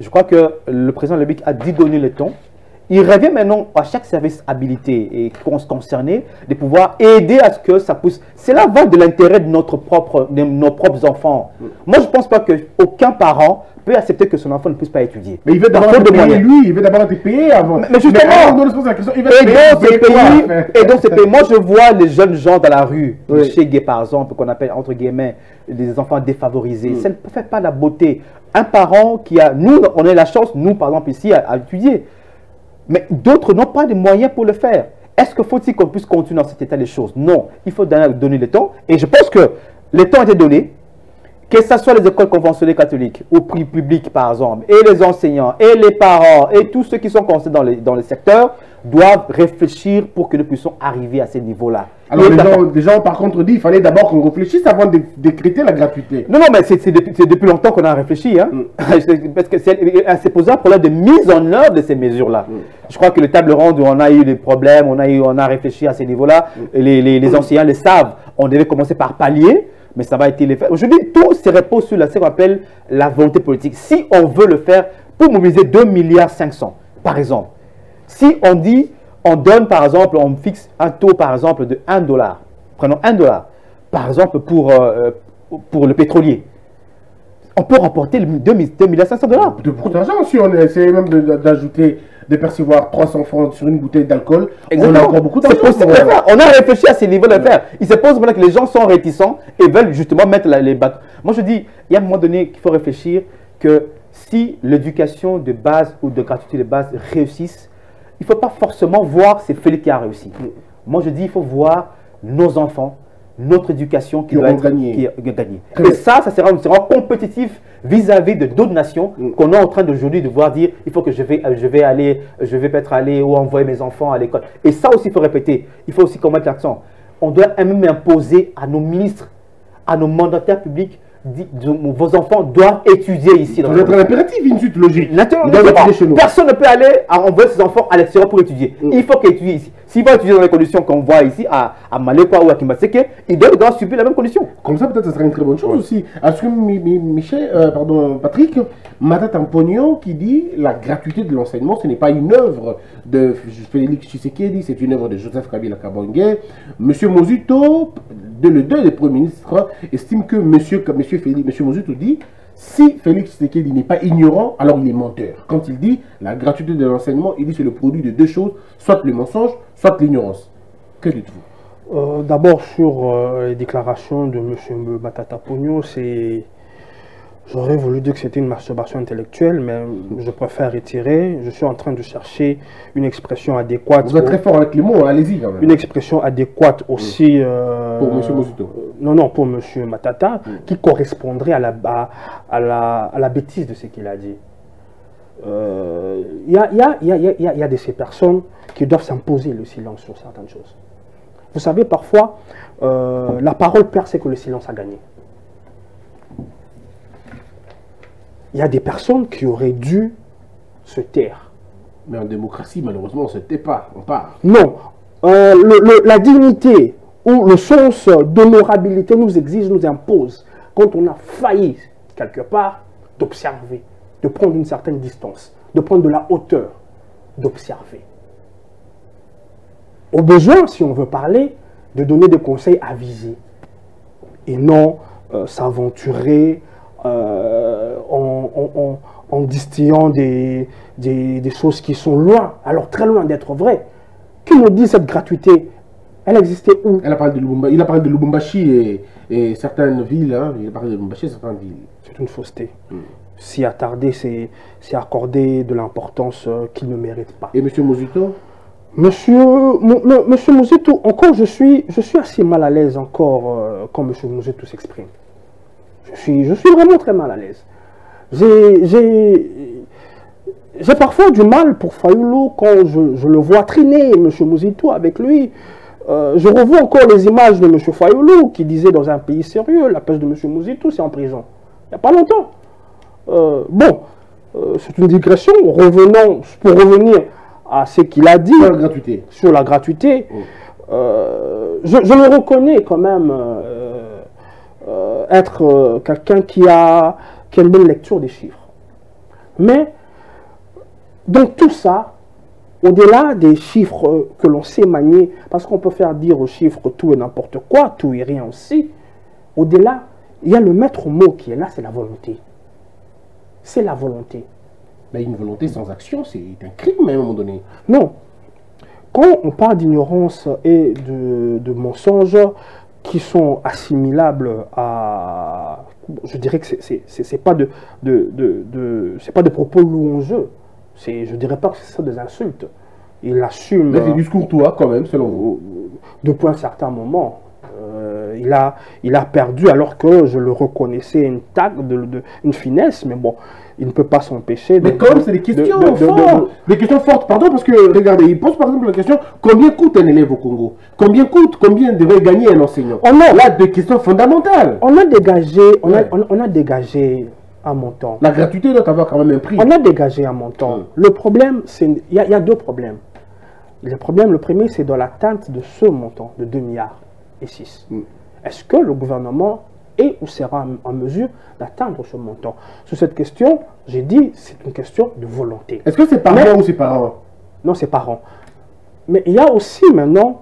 Je crois que le président Lebic a dit donner le temps. Il revient maintenant à chaque service habilité et con- concerné de pouvoir aider à ce que ça pousse. Cela va de l'intérêt de, notre propre, de nos propres enfants. Moi, je ne pense pas qu'aucun parent peut accepter que son enfant ne puisse pas étudier. Mais il veut d'abord être payé, lui, il veut d'abord être payé avant. Mais- mais justement- nous poser la question, il veut Et dans quoi, pays, et dans ces pays, moi je vois les jeunes gens dans la rue, Oui. chez Gay par exemple, qu'on appelle entre guillemets des enfants défavorisés. Mm. Ça ne fait pas la beauté. Un parent qui a, nous on a la chance, nous par exemple ici, à, à étudier, mais d'autres n'ont pas de moyens pour le faire. Est-ce que faut-il qu'on puisse continuer dans cet état des choses? Non, il faut donner, le temps. Et je pense que le temps a été donné que ce soit les écoles conventionnées catholiques ou prix public par exemple, et les enseignants, et les parents, et tous ceux qui sont concernés dans les, dans doivent réfléchir pour que nous puissions arriver à ces niveaux-là. Alors les gens, les gens, par contre, disent qu'il fallait d'abord qu'on réfléchisse avant de décréter la gratuité. Non, non, mais c'est depuis, longtemps qu'on a réfléchi. Hein? Parce que c'est posé un problème de mise en œuvre de ces mesures-là. Je crois que le table ronde où on a eu des problèmes, on a, eu, on a réfléchi à ces niveaux-là, et les, les, les enseignants le savent. On devait commencer par pallier, mais ça va être les faire. Aujourd'hui, tout se repose sur la- ce qu'on appelle la volonté politique. Si on veut le faire pour mobiliser 2 milliards 500, par exemple, si on dit, on donne par exemple, on fixe un taux par exemple de 1 dollar, prenons 1 dollar, par exemple pour, euh, pour le pétrolier, on peut remporter le 2 500 dollars. De beaucoup d'argent, si on essaie même de- de- d'ajouter, de percevoir 300 francs sur une bouteille d'alcool, on a encore beaucoup d'argent. On a réfléchi à ces niveaux de faire. Il se pose maintenant que les gens sont réticents et veulent justement mettre la- les bateaux. Moi, je dis, il y a un moment donné qu'il faut réfléchir que si l'éducation de base ou de gratuité de base réussisse, il ne faut pas forcément voir c'est Félix qui a réussi. Moi, je dis, il faut voir nos enfants, notre éducation qui, Qui doit être gagné. qui a gagné. Très Et ça, ça sera, compétitif vis-à-vis de d'autres nations Mm. qu'on est en train d'aujourd'hui de voir dire il faut que je vais, je vais aller, je vais peut-être aller ou envoyer mes enfants à l'école. Et ça aussi, il faut répéter. Il faut aussi qu'on mette l'accent. On doit même imposer à nos ministres, à nos mandataires publics, vos enfants doivent étudier ici. Dans être notre- un impératif, une suite logique. Naturellement. Personne ne peut aller à envoyer ses enfants à l'extérieur pour étudier. Mm. Il faut qu'ils étudient ici. S'ils vont étudier dans les conditions qu'on voit ici à, à Malekwa ou à Kimbaseke, ils doivent, subir la même condition. Comme ça, peut-être, ça serait une très bonne chose aussi. Est-ce que Mi- Mi- Michel, euh, pardon, Patrick, Matata Pognon qui dit la gratuité de l'enseignement, ce n'est pas une œuvre de Félix Tshisekedi, c'est une œuvre de Joseph Kabila Kabangé. Monsieur Mozuto, de, le deux des premiers ministres, estime que Monsieur, Monsieur, Félix, Monsieur Mozuto dit si Félix Tshisekedi n'est pas ignorant, alors il est menteur. Quand il dit la gratuité de l'enseignement, il dit c'est le produit de deux choses, soit le mensonge, soit l'ignorance. Que dites-vous? Euh, D'abord, sur euh, les déclarations de M. Matata Pogno, c'est. J'aurais voulu dire que c'était une masturbation intellectuelle, mais je préfère retirer. Je suis en train de chercher une expression adéquate. Vous êtes très fort avec les mots, allez-y quand même. une expression adéquate aussi. euh, Pour Mozuto. euh, Non, non, pour M. Matata, qui correspondrait à la, à, à la, à la bêtise de ce qu'il a dit. Euh, Il y, a, il y, a, il y, a, il y a- il y a de ces personnes qui doivent s'imposer le silence sur certaines choses. Vous savez, parfois, euh, la parole perd ce que le silence a gagné. Il y a des personnes qui auraient dû se taire. Mais en démocratie, malheureusement, on ne se tait pas, on part. Non, euh, le- le- la dignité ou le sens d'honorabilité nous exige, nous impose, quand on a failli quelque part, d'observer, de prendre une certaine distance, de prendre de la hauteur. d'observer. Au besoin, si on veut parler, de donner des conseils avisés et non euh, s'aventurer euh, en, en, distillant des, des, choses qui sont loin, alors très loin d'être vraies. Qui nous dit cette gratuité? Elle existait où? Elle a parlé de Il a parlé de Lubumbashi et, certaines villes. Hein. Il a parlé de Lubumbashi et certaines villes. C'est une fausseté. Hmm. S'y attarder, c'est accorder de l'importance euh, qu'il ne mérite pas. Et M. Mozito Monsieur, monsieur Mozito, encore je suis, je suis assez mal à l'aise encore euh, quand Monsieur Mozito s'exprime. Je suis, je suis vraiment très mal à l'aise. J'ai parfois du mal pour Fayoulou quand je, le vois traîner, M. Mozito, avec lui. Euh, je revois encore les images de M. Fayoulou qui disait dans un pays sérieux, la place de M. Mozito, c'est en prison. Il n'y a pas longtemps. Euh, bon, c'est une digression. Revenons, pour revenir à ce qu'il a dit sur la gratuité, sur la gratuité oh. euh, je, le reconnais quand même euh, euh, être quelqu'un qui a, qui a une bonne lecture des chiffres. Mais dans tout ça, au-delà des chiffres que l'on sait manier, parce qu'on peut faire dire aux chiffres tout et n'importe quoi, tout et rien aussi, au-delà, il y a le maître mot qui est là, c'est la volonté. C'est la volonté une volonté sans action, c'est un crime à un moment donné. Non. Quand on parle d'ignorance et de, de, mensonges qui sont assimilables à... Je dirais que ce n'est pas de, de, de, pas des propos louangeux. Je dirais pas que c'est ça des insultes. Il assume... Mais c'est discours toi quand même, selon vous. Depuis un certain moment. Euh, il, a, il a perdu alors que je le reconnaissais une de, une finesse, mais bon, il ne peut pas s'empêcher. Mais comme c'est des questions fortes, des questions fortes, pardon, parce que regardez, il pose par exemple la question combien coûte un élève au Congo? Combien coûte Combien devrait gagner un enseignant? On a là des questions fondamentales. On a dégagé, on, a, on, a dégagé un montant. La gratuité doit avoir quand même un prix. On a dégagé un montant. Le problème, c'est il y, a deux problèmes. Le problème, le premier, c'est dans l'atteinte de ce montant de 2 milliards et 6. Mm. Est-ce que le gouvernement et ou sera en mesure d'atteindre ce montant Sur cette question, j'ai dit c'est une question de volonté. Est-ce que c'est par an ou c'est par an Non, c'est par an. Mais il y a aussi maintenant,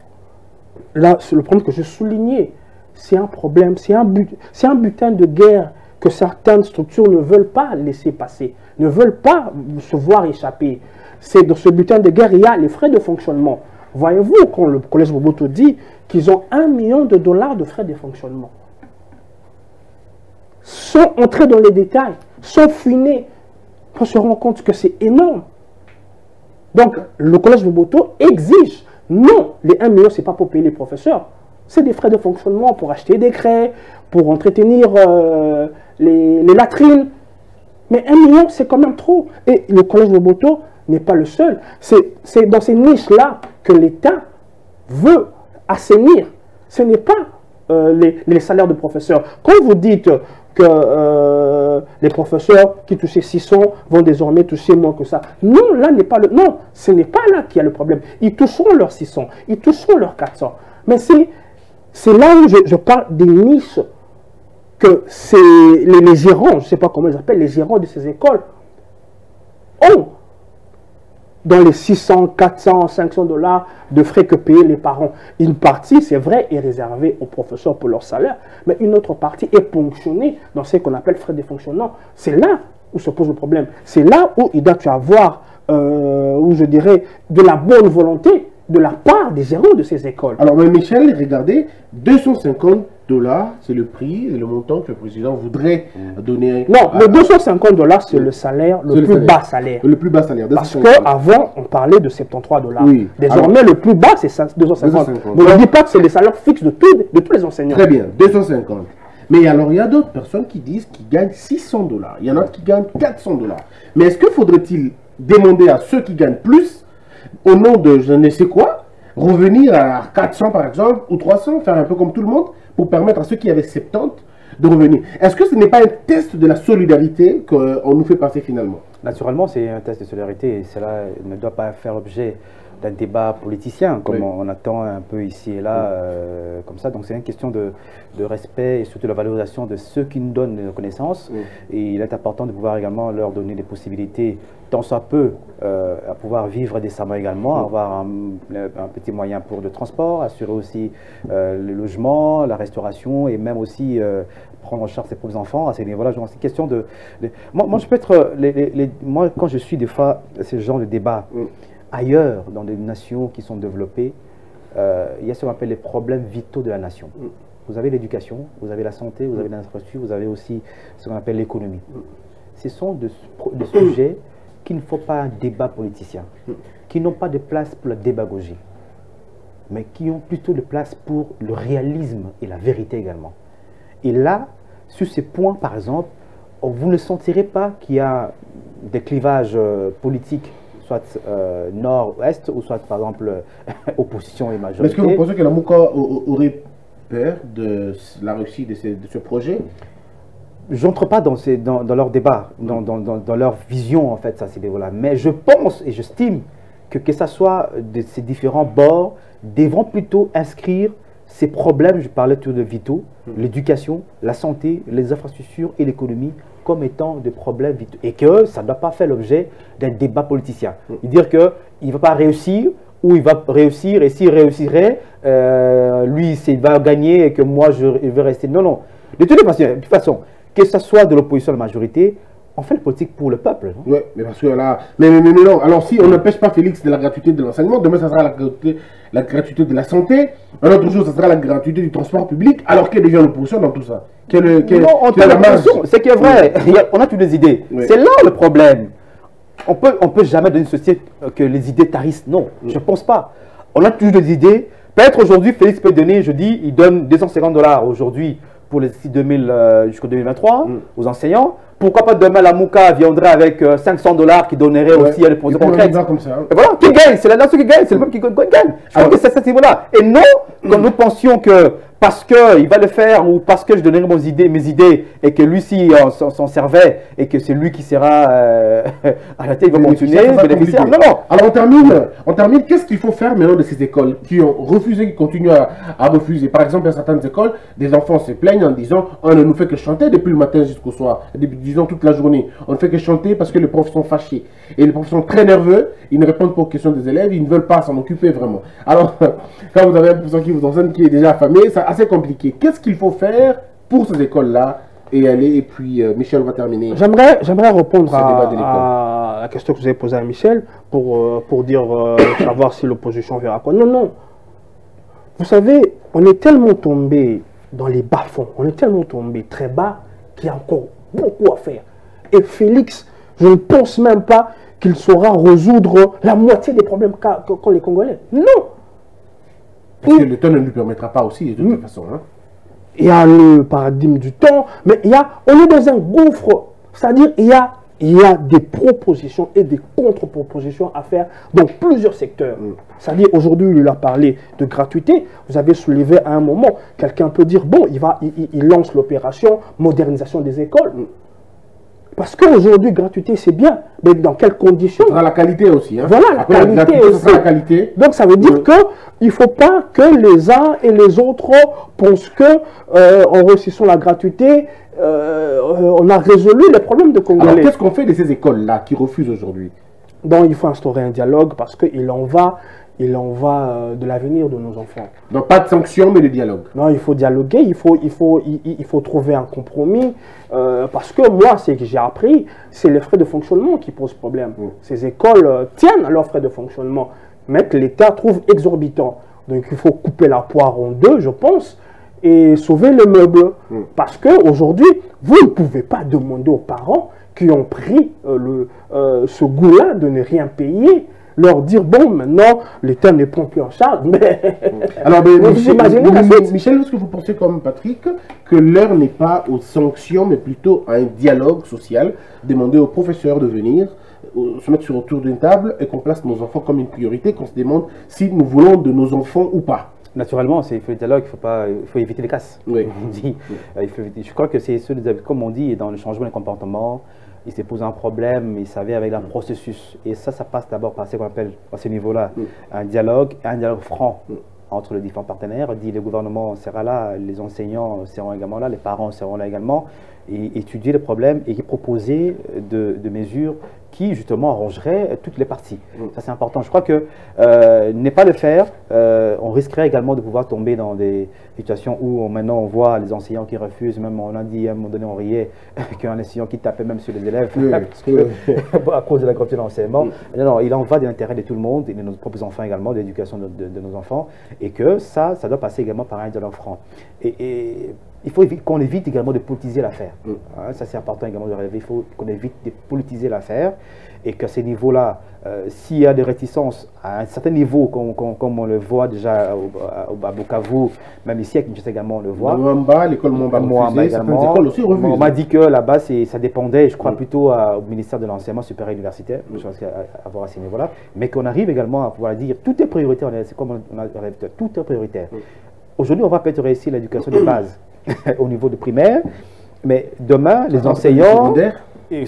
là, le problème que je soulignais, c'est un problème, c'est un, but, un butin de guerre que certaines structures ne veulent pas laisser passer, ne veulent pas se voir échapper. C'est dans ce butin de guerre, il y a les frais de fonctionnement. Voyez-vous, quand le collège Boboto dit qu'ils ont un million de dollars de frais de fonctionnement, sans entrer dans les détails, sans finir, on se rend compte que c'est énorme. Donc, le collège Boboto exige, non, les 1 million, ce n'est pas pour payer les professeurs, c'est des frais de fonctionnement pour acheter des craies, pour entretenir euh, les, latrines. Mais 1 million, c'est quand même trop. Et le collège Boboto n'est pas le seul. C'est dans ces niches-là que l'État veut assainir. Ce n'est pas euh, les, les, salaires de professeurs. Quand vous dites que euh, les professeurs qui touchaient 600 vont désormais toucher moins que ça. Non, là n'est pas le. Non, ce n'est pas là qu'il y a le problème. Ils toucheront leurs 600, ils toucheront leurs 400. Mais c'est là où je, parle des niches que les, les gérants, je ne sais pas comment ils appellent, les gérants de ces écoles ont dans les 600, 400, 500 dollars de frais que payaient les parents. Une partie, c'est vrai, est réservée aux professeurs pour leur salaire, mais une autre partie est ponctionnée dans ce qu'on appelle frais de fonctionnement. C'est là où se pose le problème. C'est là où il doit y avoir, euh, où je dirais, de la bonne volonté de la part des gérants de ces écoles. Alors, Michel, regardez, 250 dollars, c'est le prix et le montant que le président voudrait donner. Non, mais 250 dollars, c'est le salaire, le plus bas salaire. Le plus bas salaire. Parce qu'avant, on parlait de 73 dollars. Désormais, le plus bas, c'est 250. Vous ne dites pas que c'est les salaires fixes de, de tous les enseignants. Très bien, 250. Mais alors, il y a d'autres personnes qui disent qu'ils gagnent 600 dollars. Il y en a qui gagnent 400 dollars. Mais est-ce que faudrait-il demander à ceux qui gagnent plus, au nom de je ne sais quoi, revenir à 400 par exemple, ou 300, faire un peu comme tout le monde pour permettre à ceux qui avaient 70 de revenir. Est-ce que ce n'est pas un test de la solidarité qu'on nous fait passer finalement? Naturellement, c'est un test de solidarité et cela ne doit pas faire l'objet d'un débat politicien, comme Oui. on, on attend un peu ici et là, euh, comme ça. Donc c'est une question de, de respect et surtout de la valorisation de ceux qui nous donnent nos connaissances. Oui. Et il est important de pouvoir également leur donner des possibilités, tant soit peu, euh, à pouvoir vivre décemment également, avoir un, un petit moyen pour le transport, assurer aussi euh, le logement, la restauration et même aussi prendre en charge ses propres enfants à ces niveaux-là. C'est une question de, de- Moi, moi, je peux être... les- les- les- moi, quand je suis des fois ce genre de débat. Ailleurs, dans des nations qui sont développées, euh, il y a ce qu'on appelle les problèmes vitaux de la nation. Mm. Vous avez l'éducation, vous avez la santé, vous avez l'infrastructure, vous avez aussi ce qu'on appelle l'économie. Ce sont des, sujets qu'il ne faut pas un débat politicien, qui n'ont pas de place pour la démagogie, mais qui ont plutôt de place pour le réalisme et la vérité également. Et là, sur ces points, par exemple, vous ne sentirez pas qu'il y a des clivages euh, politiques, soit euh, nord-ouest, ou soit, par exemple, euh, opposition et Mais Est-ce majorité. que vous pensez que la MOUCA a- a- aurait peur de la réussite de ce, de ce projet? J'entre pas dans, ces, dans, dans leur débat, dans, dans, leur vision, en fait, ça, c'est des voilà. Mais je pense et j'estime que que ça soit de ces différents bords, devront plutôt inscrire ces problèmes, je parlais tout de vitaux, l'éducation, la santé, les infrastructures et l'économie, comme étant des problèmes vitaux. Et que ça ne doit pas faire l'objet d'un débat politicien. Et dire qu'il ne va pas réussir, ou il va réussir, et s'il réussirait, euh, lui, il va gagner et que moi, je, vais rester. Non, non. De toute façon, de toute façon que ce soit de l'opposition à la majorité, on fait la politique pour le peuple. Oui, mais parce que là. Mais, mais, mais, mais non, alors si on n'empêche pas Félix de la gratuité de l'enseignement, demain ça sera la gratuité, la gratuité de la santé, un autre jour ça sera la gratuité du transport public, alors qu'il y a déjà l'opposition dans tout ça? Quelle, est- quelle, Non, on quelle l'impression, c'est qui est vrai. A- on a toutes les idées. Oui. C'est là le problème. On peut, on peut jamais dans une société euh, que les idées tarissent. Non, je ne pense pas. On a toujours des idées. Peut-être aujourd'hui, Félix peut donner, je dis, il donne 250 dollars aujourd'hui pour les 2000 euh, jusqu'au 2023 Mm. aux enseignants. Pourquoi pas demain la Mouka viendrait avec euh, 500 dollars qui donnerait Ouais. aussi à des Et projets et voilà, qui gagne C'est la nation qui gagne, c'est le peuple qui gagne. Alors- que c'est à ce niveau-là. Et non, quand nous pensions que parce qu'il va le faire ou parce que je donnerai mes idées, mes idées et que lui, si on s'en servait et que c'est lui qui sera euh, à la tête, il va continuer, c'est. Non, non. Alors on termine, on termine. Qu'est-ce qu'il faut faire maintenant de ces écoles qui ont refusé, qui continuent à, à refuser? Par exemple, dans certaines écoles, des enfants se plaignent en disant on ne nous fait que chanter depuis le matin jusqu'au soir, depuis, disons toute la journée. On ne fait que chanter parce que les profs sont fâchés. Et les profs sont très nerveux, ils ne répondent pas aux questions des élèves, ils ne veulent pas s'en occuper vraiment. Alors, quand vous avez un professeur qui vous enseigne qui est déjà affamé, c'est assez compliqué. Qu'est-ce qu'il faut faire pour ces écoles-là et aller Et puis, euh, Michel va terminer. J'aimerais, j'aimerais répondre à la question que vous avez posée à Michel pour, euh, pour dire, euh, savoir si l'opposition verra quoi. Non, non. Vous savez, on est tellement tombé dans les bas-fonds, on est tellement tombé très bas qu'il y a encore beaucoup à faire. Et Félix, je ne pense même pas qu'il saura résoudre la moitié des problèmes qu'ont les Congolais. Non Parce que le temps ne lui permettra pas aussi, de toute façon. hein. il y a le paradigme du temps, mais il y a, on est dans un gouffre. C'est-à-dire, il y a, il y a des propositions et des contre-propositions à faire dans plusieurs secteurs. C'est-à-dire, aujourd'hui, il a parlé de gratuité. Vous avez soulevé à un moment, quelqu'un peut dire, bon, il, va, il, lance l'opération modernisation des écoles. Parce qu'aujourd'hui, gratuité, c'est bien, mais dans quelles conditions? Sera la qualité aussi. Hein. Voilà, la qualité sera aussi. la qualité. Donc ça veut dire Oui. que il faut pas que les uns et les autres pensent que euh, en réussissant la gratuité, euh, on a résolu les problèmes de Alors, Congolais. qu'est-ce qu'on fait de ces écoles-là qui refusent aujourd'hui? Donc il faut instaurer un dialogue parce qu'il en va, il en va euh, de l'avenir de nos enfants. Donc, pas de sanctions, mais de dialogue. Non, il faut dialoguer, il faut, il faut, il, faut trouver un compromis. euh, parce que moi, ce que j'ai appris, c'est les frais de fonctionnement qui posent problème. Mm. Ces écoles tiennent à leurs frais de fonctionnement, mais que l'État trouve exorbitant. Donc il faut couper la poire en deux, je pense, et sauver le meuble. Mm. Parce qu'aujourd'hui, vous ne pouvez pas demander aux parents qui ont pris euh, le, euh, ce goût-là de ne rien payer, leur dire, bon, maintenant, l'État ne prend plus en charge, mais... Alors, mais, Vous Michel, imaginez la Michel, suite Michel, est-ce que vous pensez comme Patrick que l'heure n'est pas aux sanctions, mais plutôt à un dialogue social Demander aux professeurs de venir, euh, se mettre sur autour d'une table et qu'on place nos enfants comme une priorité, qu'on se demande si nous voulons de nos enfants ou pas? Naturellement, il faut le dialogue, il faut, pas, il faut éviter les casses. Oui. On dit. Euh, il faut éviter- je crois que c'est ceux, comme on dit, dans le changement des comportements, il s'est posé un problème, il savait avec un processus. Et ça, ça passe d'abord par ce qu'on appelle, à ce niveau-là, Mm. un dialogue, un dialogue franc Mm. entre les différents partenaires. Dit le gouvernement sera là, les enseignants seront également là, les parents seront là également, et étudier le problème et proposer de, de mesures qui justement arrangeraient toutes les parties. Mm. Ça c'est important. Je crois que euh, ne pas le faire, euh, on risquerait également de pouvoir tomber dans des situations où on- maintenant on voit les enseignants qui refusent, même on a dit à un moment donné on riait qu'un enseignant qui tapait même sur les élèves Oui, parce que- oui. à cause de la gratuité de l'enseignement. Mm. Non, non, il en va de l'intérêt de tout le monde et de nos propres enfants également, de l'éducation de, de- de nos enfants, et que ça, ça doit passer également par un dialogue franc. Et, et il faut qu'on évite également de politiser l'affaire. Mm. Hein, ça, c'est important également de relever. Il faut qu'on évite de politiser l'affaire et qu'à ces niveaux-là, euh, s'il y a des réticences à un certain niveau, comme, comme- comme on le voit déjà au, à, à Bukavu, même ici à Kinshasa également, on le voit. L'école. On m'a dit que là-bas, ça dépendait, je crois, Mm. plutôt à- au ministère de l'enseignement supérieur et universitaire, je pense qu'à à voir à ce niveau-là, mais qu'on arrive également à pouvoir dire tout est prioritaire, c'est comme on a tout est prioritaire. Mm. Aujourd'hui, on va peut-être réussir l'éducation de base au niveau de primaire, mais demain, les Attends, enseignants secondaire. et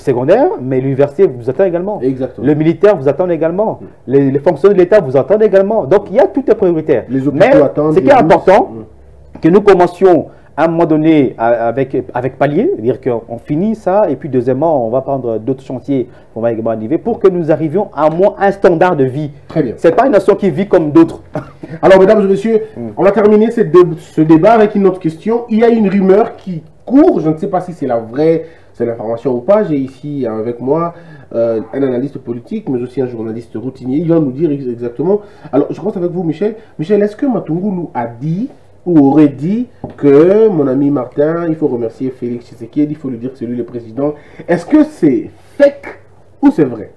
mais l'université vous attend également. Exactement. Le militaire vous attend également. Mm. Les, les fonctionnaires de l'État vous attendent également. Donc, il y a tout est prioritaire. Les hôpitaux mais attendent, ce qui est important, Mm. que nous commencions à un moment donné avec, avec palier, c'est-à-dire qu'on finit ça, et puis deuxièmement, on va prendre d'autres chantiers qu'on va également arriver pour que nous arrivions à moins un standard de vie. Très bien. C'est pas une nation qui vit comme d'autres. Alors, mesdames et messieurs, Mm. on va terminer dé- ce débat avec une autre question. Il y a une rumeur qui court, je ne sais pas si c'est la vraie, c'est l'information ou pas. J'ai ici avec moi euh, un analyste politique, mais aussi un journaliste routinier. Il va nous dire ex- exactement. Alors, je commence avec vous, Michel. Michel, est-ce que Matungulu a dit ou aurait dit que mon ami Martin, il faut remercier Félix Tshisekedi, il faut lui dire que c'est lui le président. Est-ce que c'est fake ou c'est vrai?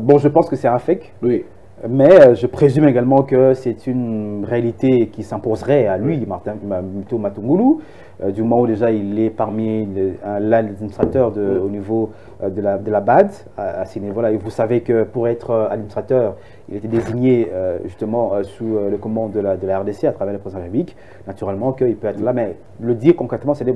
Bon, je pense que c'est un fake. Oui. Mais euh, je présume également que c'est une réalité qui s'imposerait à lui, Martin Mito Matungulu, euh, du moment où déjà il est parmi de- au niveau euh, de, la, de la BAD à, à ce niveau-là. Et vous savez que pour être administrateur, il était désigné euh, justement euh, sous le commande de la, de la RDC à travers le président de la République. Naturellement qu'il peut être là, mais le dire concrètement, c'est des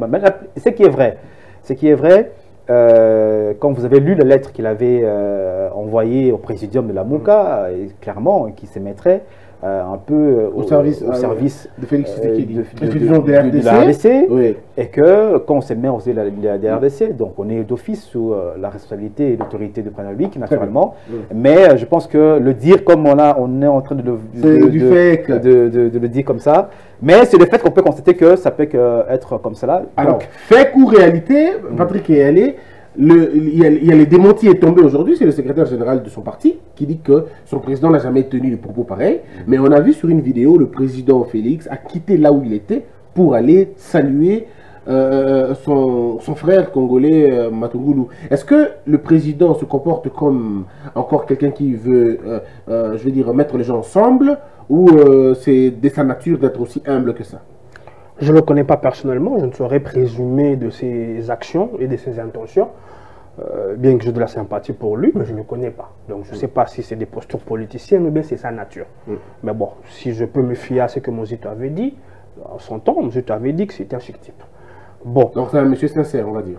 ce qui est vrai, ce qui est vrai, euh, quand vous avez lu la lettre qu'il avait euh, envoyée au présidium de la MOCA, clairement, qui se mettrait euh, un peu euh, Au service, au euh, service De Félix euh, Tshisekedi. de, de- Président de- de, de- de la RDC, et que quand on se met aussi la, la, la RDC, donc on est d'office sous euh, la responsabilité et l'autorité du président de la République, naturellement. Mais euh, je pense que le dire comme on, a, on est en train de le, de- de- de- de- de dire comme ça. Mais c'est le fait qu'on peut constater que ça peut être comme cela. Alors, fake ou réalité, Patrick est allé. Le, il, y a, il y a les démentis est tombé aujourd'hui, c'est le secrétaire général de son parti qui dit que son président n'a jamais tenu des propos pareils. Mais on a vu sur une vidéo le président Félix a quitté là où il était pour aller saluer euh, son, son frère congolais euh, Matungulu. Est-ce que le président se comporte comme encore quelqu'un qui veut, euh, euh, je veux dire, mettre les gens ensemble ou c'est de sa nature d'être aussi humble que ça? Je ne le connais pas personnellement, je ne saurais présumer de ses actions et de ses intentions, euh, bien que j'ai de la sympathie pour lui, mais je ne le connais pas. Donc je ne sais pas si c'est des postures politiciennes ou bien c'est sa nature. Mm. Mais bon, si je peux me fier à ce que Mozito avait dit, en son temps, Mozito avait dit que c'était un chic type. Bon, Donc c'est un monsieur sincère, on va dire.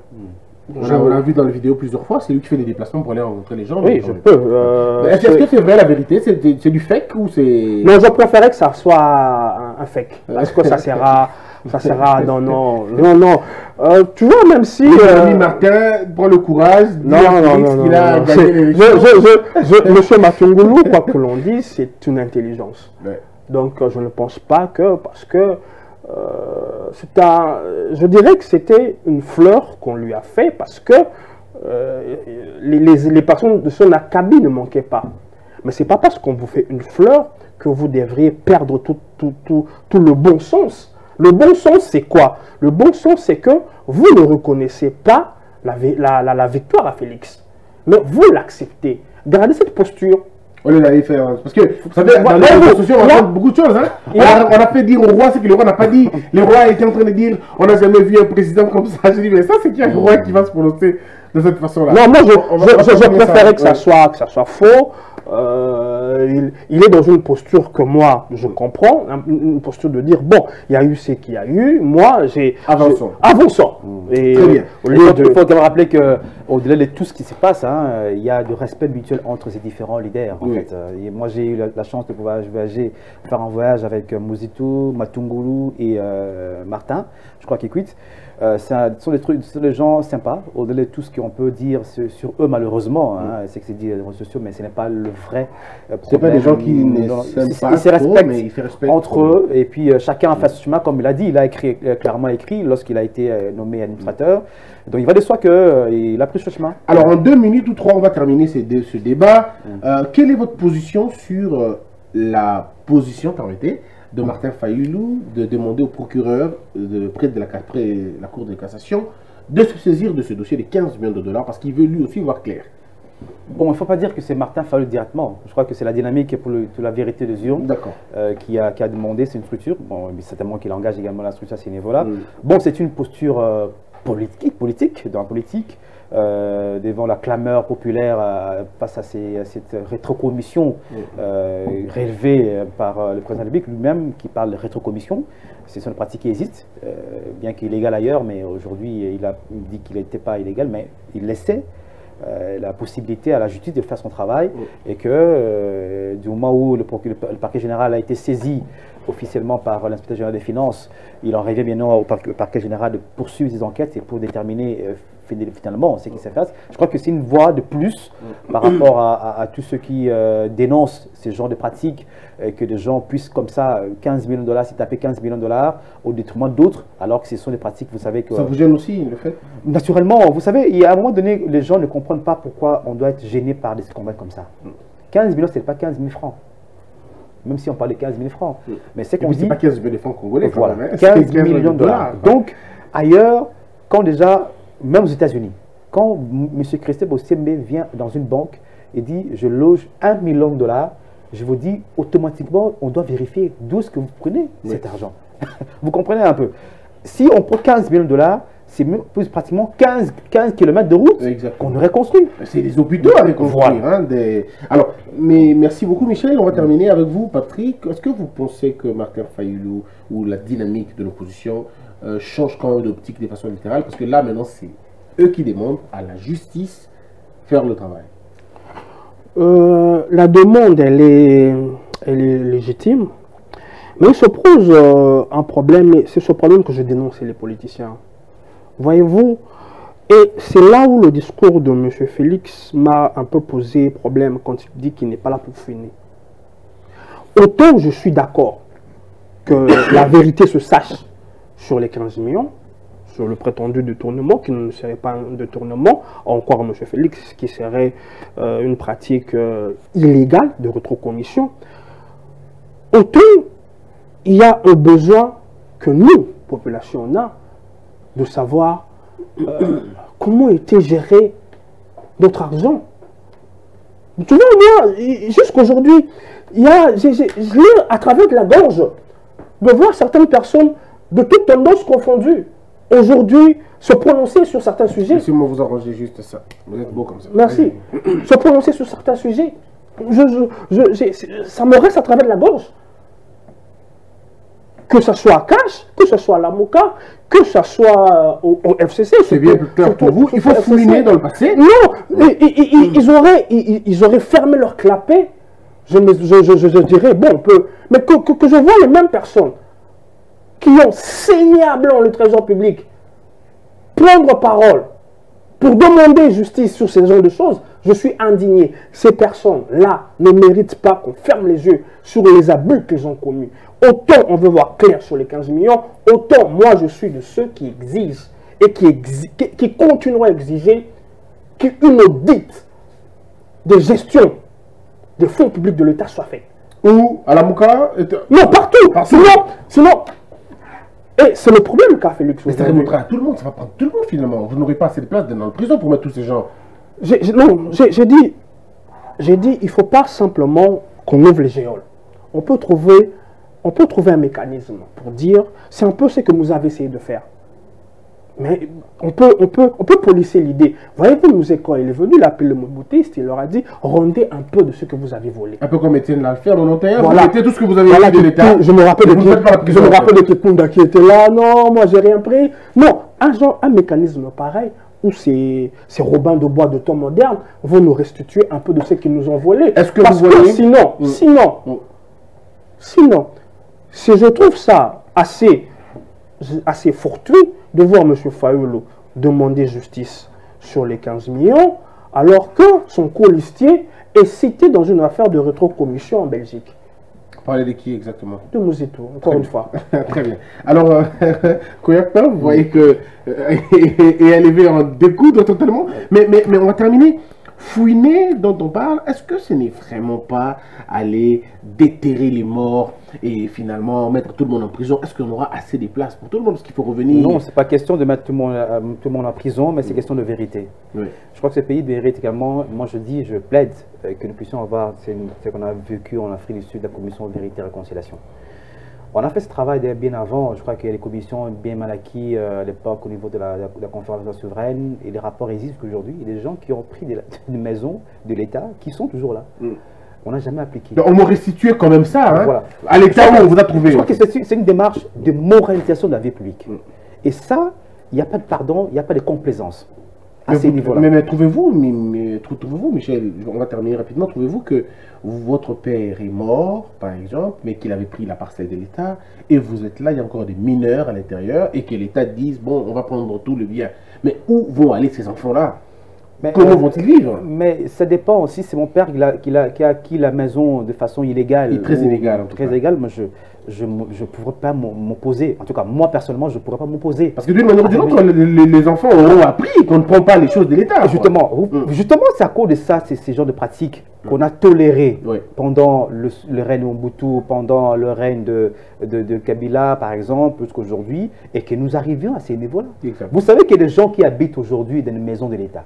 On, Je- a, on a vu dans les vidéos plusieurs fois, c'est lui qui fait des déplacements pour aller rencontrer les gens. oui, je même. peux. euh, Est-ce que c'est vrai la vérité C'est du fake ou c'est... Non, je préférais que ça soit un, un fake. Parce que ça sera. Ça sera. Non, non. Non, non. Euh, tu vois, même si. Euh, Martin prend le courage Non, non, non, non. qu'il a non. gagné C'est- l'élection. je, je, je, je- Monsieur Matungulu, quoi que l'on dise, c'est une intelligence. Ouais. Donc, euh, je ne pense pas que. Parce que. euh, c'est un, je dirais que c'était une fleur qu'on lui a fait parce que euh, les, les- les personnes de son acabit ne manquaient pas. Mais c'est pas parce qu'on vous fait une fleur que vous devriez perdre tout, tout, tout, tout le bon sens. Le bon sens, c'est quoi? Le bon sens, c'est que vous ne reconnaissez pas la, la, la- la victoire à Félix. Mais vous l'acceptez. Gardez cette posture. On hein. Parce que, vous savez, dans les réseaux sociaux, on raconte beaucoup de choses. Hein. On, a, on a fait dire au roi ce que le roi n'a pas dit. Le roi était en train de dire on n'a jamais vu un président comme ça. Je dis, mais ça, c'est qui un roi qui va se prononcer de cette façon-là Non, moi, je, je- préférais que, ça soit, que ça soit faux. Euh, euh, il, est dans une posture que moi, je comprends, une posture de dire, bon, il y a eu ce qu'il y a eu, moi, j'ai... Avançons. Avançons. Mmh. Et, Très bien. il faut, quand même rappeler qu'au-delà de tout ce qui se passe, hein, il y a du respect mutuel entre ces différents leaders. En fait. Et moi, j'ai eu la, chance de pouvoir voyager, faire un voyage avec Mouzito, Matungulu et Martin, je crois qu'il quitte. Euh, ce sont des trucs, sont des gens sympas, au-delà de tout ce qu'on peut dire sur, eux malheureusement. Hein, mm. C'est que c'est dit les réseaux sociaux, mais ce n'est pas le vrai euh, problème. C'est pas des gens qui ne pas ils se respectent entre eux, et puis euh, chacun a fait ce chemin, comme il a dit, il a écrit, clairement écrit lorsqu'il a été nommé administrateur. Donc il va de soi qu'il a pris ce chemin. Alors en deux minutes ou trois, on va terminer ce, ce débat. Mm. quelle est votre position sur la position, permettez, de Martin Fayoulou de demander au procureur de, près de la, la Cour de cassation de se saisir de ce dossier de 15 millions de dollars parce qu'il veut lui aussi voir clair. Bon, il ne faut pas dire que c'est Martin Fayoulou directement. Je crois que c'est la dynamique pour, la vérité des urnes euh, qui, a, qui, a, demandé, c'est une structure. Bon, certainement qu'il engage également la structure à ce niveau-là. Mm. Bon, c'est une posture euh, politique, politique, dans la politique. Euh, devant la clameur populaire euh, face à, cette rétrocommission euh, relevée par le président de la République lui-même qui parle de rétrocommission. C'est une pratique qui existe, bien qu'illégale ailleurs, mais aujourd'hui il a dit qu'il n'était pas illégal, mais il laissait la possibilité à la justice de faire son travail et que du moment où le, parquet général a été saisi officiellement par l'inspecteur général des finances, il en revient bien au parquet, général de poursuivre ses enquêtes et pour déterminer finalement ce qui se passe. Je crois que c'est une voie de plus par rapport à, tous ceux qui euh, dénoncent ce genre de pratiques, et que des gens puissent comme ça, 15 millions de dollars, s'y taper 15 millions de dollars au détriment d'autres, alors que ce sont des pratiques, vous savez que... Ça vous gêne aussi, le fait? Naturellement, vous savez, il y a un moment donné, les gens ne comprennent pas pourquoi on doit être gêné par des combats comme ça. 15 millions, ce n'est pas 15 000 francs même si on parle de 15 000 francs. Mais c'est qu'on dit. pas 15 000 francs congolais, voilà, 15, 15 millions de dollars. Donc, ailleurs, quand déjà même aux États-Unis, quand M. Christophe Ossembe vient dans une banque et dit je loge un million de dollars, je vous dis automatiquement, on doit vérifier d'où est-ce que vous prenez cet argent. vous comprenez un peu Si on prend 15 millions de dollars, c'est pratiquement 15, 15 km de route qu'on aurait construit. C'est des hôpitaux à reconstruire. Hein, des... Alors, mais merci beaucoup Michel. On va terminer avec vous, Patrick. Est-ce que vous pensez que Martin Fayoulou ou la dynamique de l'opposition euh, change quand même d'optique de façon littérale, parce que là, maintenant, c'est eux qui demandent à la justice faire le travail. Euh, la demande, elle est, elle est légitime, mais il se pose euh, un problème, et c'est ce problème que je dénonce les politiciens. Voyez-vous, et c'est là où le discours de M. Félix m'a un peu posé problème quand il dit qu'il n'est pas là pour finir. Autant je suis d'accord que la vérité se sache, sur les 15 millions, sur le prétendu détournement, qui ne serait pas un détournement, encore M. Félix, qui serait euh, une pratique euh, illégale de rétrocommission, autant il y a un besoin que nous, population, on a de savoir euh, comment était géré notre argent. Tu vois, moi, jusqu'aujourd'hui, il y a, je à travers la gorge de voir certaines personnes de toutes tendances confondues, aujourd'hui, se prononcer sur certains sujets. Si moi vous arrangez juste ça. Vous êtes beau comme ça. Merci. se prononcer sur certains sujets. ça me reste à travers la gorge. Que ce soit à Cash, que ce soit à la MOCA, que ce soit au, FCC. C'est bien plus clair pour vous. Il faut fouiner dans le passé. Non, ils, auraient, ils, auraient fermé leur clapet. Je, dirais, bon, on peut. Mais que, que je vois les mêmes personnes qui ont saigné à blanc le trésor public prendre parole pour demander justice sur ces genre de choses, je suis indigné. Ces personnes-là ne méritent pas qu'on ferme les yeux sur les abus qu'ils ont commis. Autant on veut voir clair sur les 15 millions, autant moi je suis de ceux qui exigent et qui, qui, continueront à exiger qu'une audite de gestion des fonds publics de l'État soit faite. Ou à la Mouka Non, partout. Sinon, sinon et c'est le problème qu'a Félix Mais ça va montrer à tout le monde, ça va prendre tout le monde finalement. Vous n'aurez pas assez de place dans la prison pour mettre tous ces gens. non, j'ai dit, j'ai dit, il ne faut pas simplement qu'on ouvre les géoles. On peut trouver, on peut trouver un mécanisme pour dire, c'est un peu ce que vous avez essayé de faire. Mais on peut, on peut, on peut l'idée. Voyez-vous, quand il est venu, il a appelé le Moboutiste, il leur a dit rendez un peu de ce que vous avez volé. Un peu comme Étienne l'a fait en 91, Voilà. vous mettez tout ce que vous avez volé de l'État. Je me rappelle de je me rappelle de Kipunda qui était là. Non, moi j'ai rien pris. Non, un genre, un mécanisme pareil où ces, ces Robins de bois de temps moderne vont nous restituer un peu de ce qu'ils nous ont volé. Est-ce que Parce vous voyez- sinon, Mm. sinon, Mm. sinon, si je trouve ça assez, assez fortuit de voir M. Fayoulou demander justice sur les 15 millions, alors que son colistier est cité dans une affaire de rétrocommission en Belgique. Parlez de qui exactement? De Mouzetou, encore une fois. Très bien. Alors, euh, Koyakpa, vous voyez que euh, et, et elle est en découdre totalement. Mais, mais, mais on va terminer. Fouiner dont on parle, est-ce que ce n'est vraiment pas aller déterrer les morts et finalement mettre tout le monde en prison? Est-ce qu'on aura assez de places pour tout le monde? Parce qu'il faut revenir. Non, c'est pas question de mettre tout le monde, euh, tout le monde en prison, mais c'est question de vérité. Oui. Je crois que ce pays mérite également, moi je dis, je plaide euh, que nous puissions avoir ce qu'on a vécu en Afrique du Sud, la commission Vérité et Réconciliation. On a fait ce travail bien avant, je crois que les commissions bien mal acquis euh, à l'époque au niveau de la, de la conférence souveraine et les rapports existent aujourd'hui. Il y a des gens qui ont pris des, des maisons de l'État qui sont toujours là. Mm. On n'a jamais appliqué. On m'a restitué quand même ça, hein, Voilà. à l'état où on vous a trouvé. Je crois que c'est c'est une démarche de moralisation de la vie publique. Et ça, il n'y a pas de pardon, il n'y a pas de complaisance à Mais, ces vous- niveaux-là. mais, mais trouvez-vous, mais, mais trou- trouvez-vous, Michel, on va terminer rapidement, trouvez-vous que votre père est mort, par exemple, mais qu'il avait pris la parcelle de l'État, et vous êtes là, il y a encore des mineurs à l'intérieur, et que l'État dise, bon, on va prendre tout le bien. Mais où vont aller ces enfants-là? Comment euh, vont-ils vivre? Mais ça dépend aussi. C'est mon père qui a, qui, a, qui a acquis la maison de façon illégale. Il est très ou- illégal, en tout Très cas. illégal. Moi, je je ne pourrais pas m'o- m'opposer. En tout cas, moi, personnellement, je ne pourrais pas m'opposer. Parce que d'une manière ou d'une autre, les, les- les enfants auront appris qu'on ne prend pas les choses de l'État. Justement, Mm. justement c'est à cause de ça, c'est ces genres de pratiques qu'on a tolérées Oui. pendant le, le règne de Mobutu, pendant le règne de, de, de Kabila, par exemple, jusqu'aujourd'hui, et que nous arrivions à ces niveaux-là. Vous savez qu'il y a des gens qui habitent aujourd'hui dans une maison de l'État.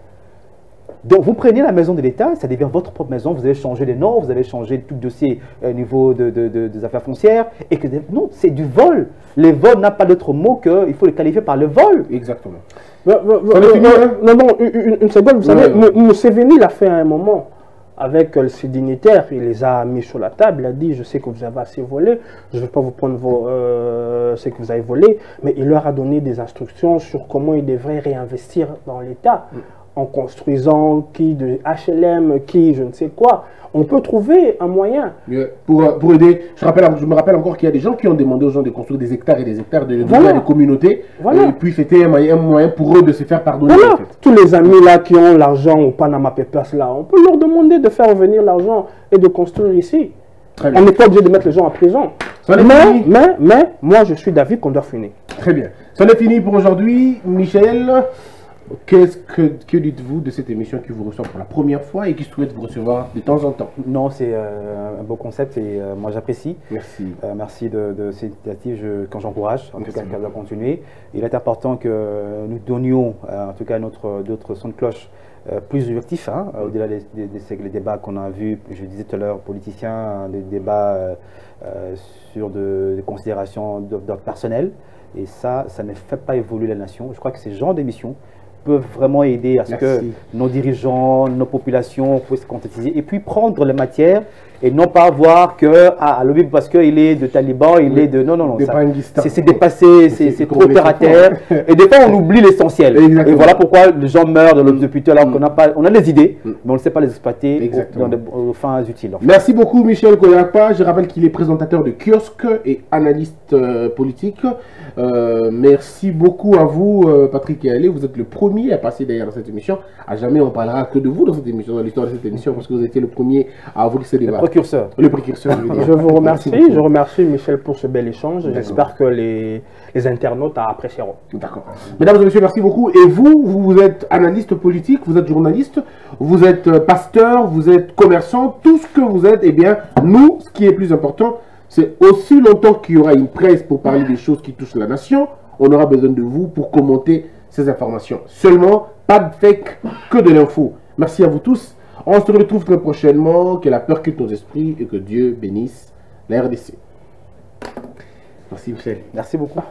Donc, vous prenez la maison de l'État, ça devient votre propre maison, vous avez changé les noms, vous avez changé tout dossier euh, au niveau de, de- de- des affaires foncières, et que non, c'est du vol. Le vol n'a pas d'autre mot qu'il faut le qualifier par le vol. Exactement. Non, non, hein non, non, une, une- seconde, vous savez, ouais. M- Museveni l'a fait à un moment avec euh, ses dignitaires, il les a mis sur la table, il a dit, je sais que vous avez assez volé, je ne vais pas vous prendre vos, euh, ce que vous avez volé, mais il leur a donné des instructions sur comment ils devraient réinvestir dans l'État, en construisant qui de HLM, qui je ne sais quoi. On peut trouver un moyen. Euh, Pour, pour aider, je, rappelle, je me rappelle encore qu'il y a des gens qui ont demandé aux gens de construire des hectares et des hectares de, de Voilà. des communautés. Voilà. Et puis c'était un moyen, pour eux de se faire pardonner. Voilà, en fait. tous les amis là qui ont l'argent au Panama Papers là, on peut leur demander de faire venir l'argent et de construire ici. Très On n'est pas obligé de mettre les gens en prison. Ça Mais, fini. mais, mais, moi je suis d'avis qu'on doit finir. Très bien. C'en est fini pour aujourd'hui. Michel, qu'est-ce que, que dites-vous de cette émission qui vous reçoit pour la première fois et qui souhaite vous recevoir de temps en temps Non, c'est euh, un beau concept et euh, moi j'apprécie. Merci. Euh, merci de, de cette initiative je- quand j'encourage, en Merci. tout cas qu'elle doit continuer. Il est important que nous donnions, en tout cas notre d'autres sons de cloche euh, plus objectifs, hein, euh, au-delà des, ces- débats qu'on a vus, je disais tout à l'heure, politiciens, hein, des débats euh, sur de- des considérations d'ordre personnel. Et ça, ça ne fait pas évoluer la nation. Je crois que ces genres d'émissions peuvent vraiment aider à ce que nos dirigeants, nos populations puissent se concrétiser et puis prendre les matières et non pas voir que ah, le parce qu'il est de taliban, il Oui. est de non non non De c'est dépassé, C'est trop terre à terre et des fois on oublie l'essentiel et voilà pourquoi les gens meurent dans l'hôpital alors qu'on n'a pas on a des idées Mm. mais on ne sait pas les exploiter dans des fins utiles. en fait. Merci beaucoup Michel Koyakpa. Je rappelle qu'il est présentateur de kiosque et analyste euh, politique. Euh, merci beaucoup à vous euh, Patrick et Ali. Vous êtes le premier à passer derrière dans cette émission. À jamais on parlera que de vous dans cette émission, dans l'histoire de cette émission, parce que vous étiez le premier à ouvrir ce débat. Précurseur. Le précurseur, je. Je vous remercie, je remercie Michel pour ce bel échange. J'espère que les, les internautes apprécieront. D'accord. Mesdames et messieurs, merci beaucoup. Et vous, vous êtes analyste politique, vous êtes journaliste, vous êtes euh, pasteur, vous êtes commerçant, tout ce que vous êtes, eh bien, nous, ce qui est plus important, c'est aussi longtemps qu'il y aura une presse pour parler des choses qui touchent la nation, on aura besoin de vous pour commenter ces informations. Seulement, pas de fake, que de l'info. Merci à vous tous. On se retrouve très prochainement. Que la peur quitte nos esprits et que Dieu bénisse la RDC. Merci Michel. Merci beaucoup.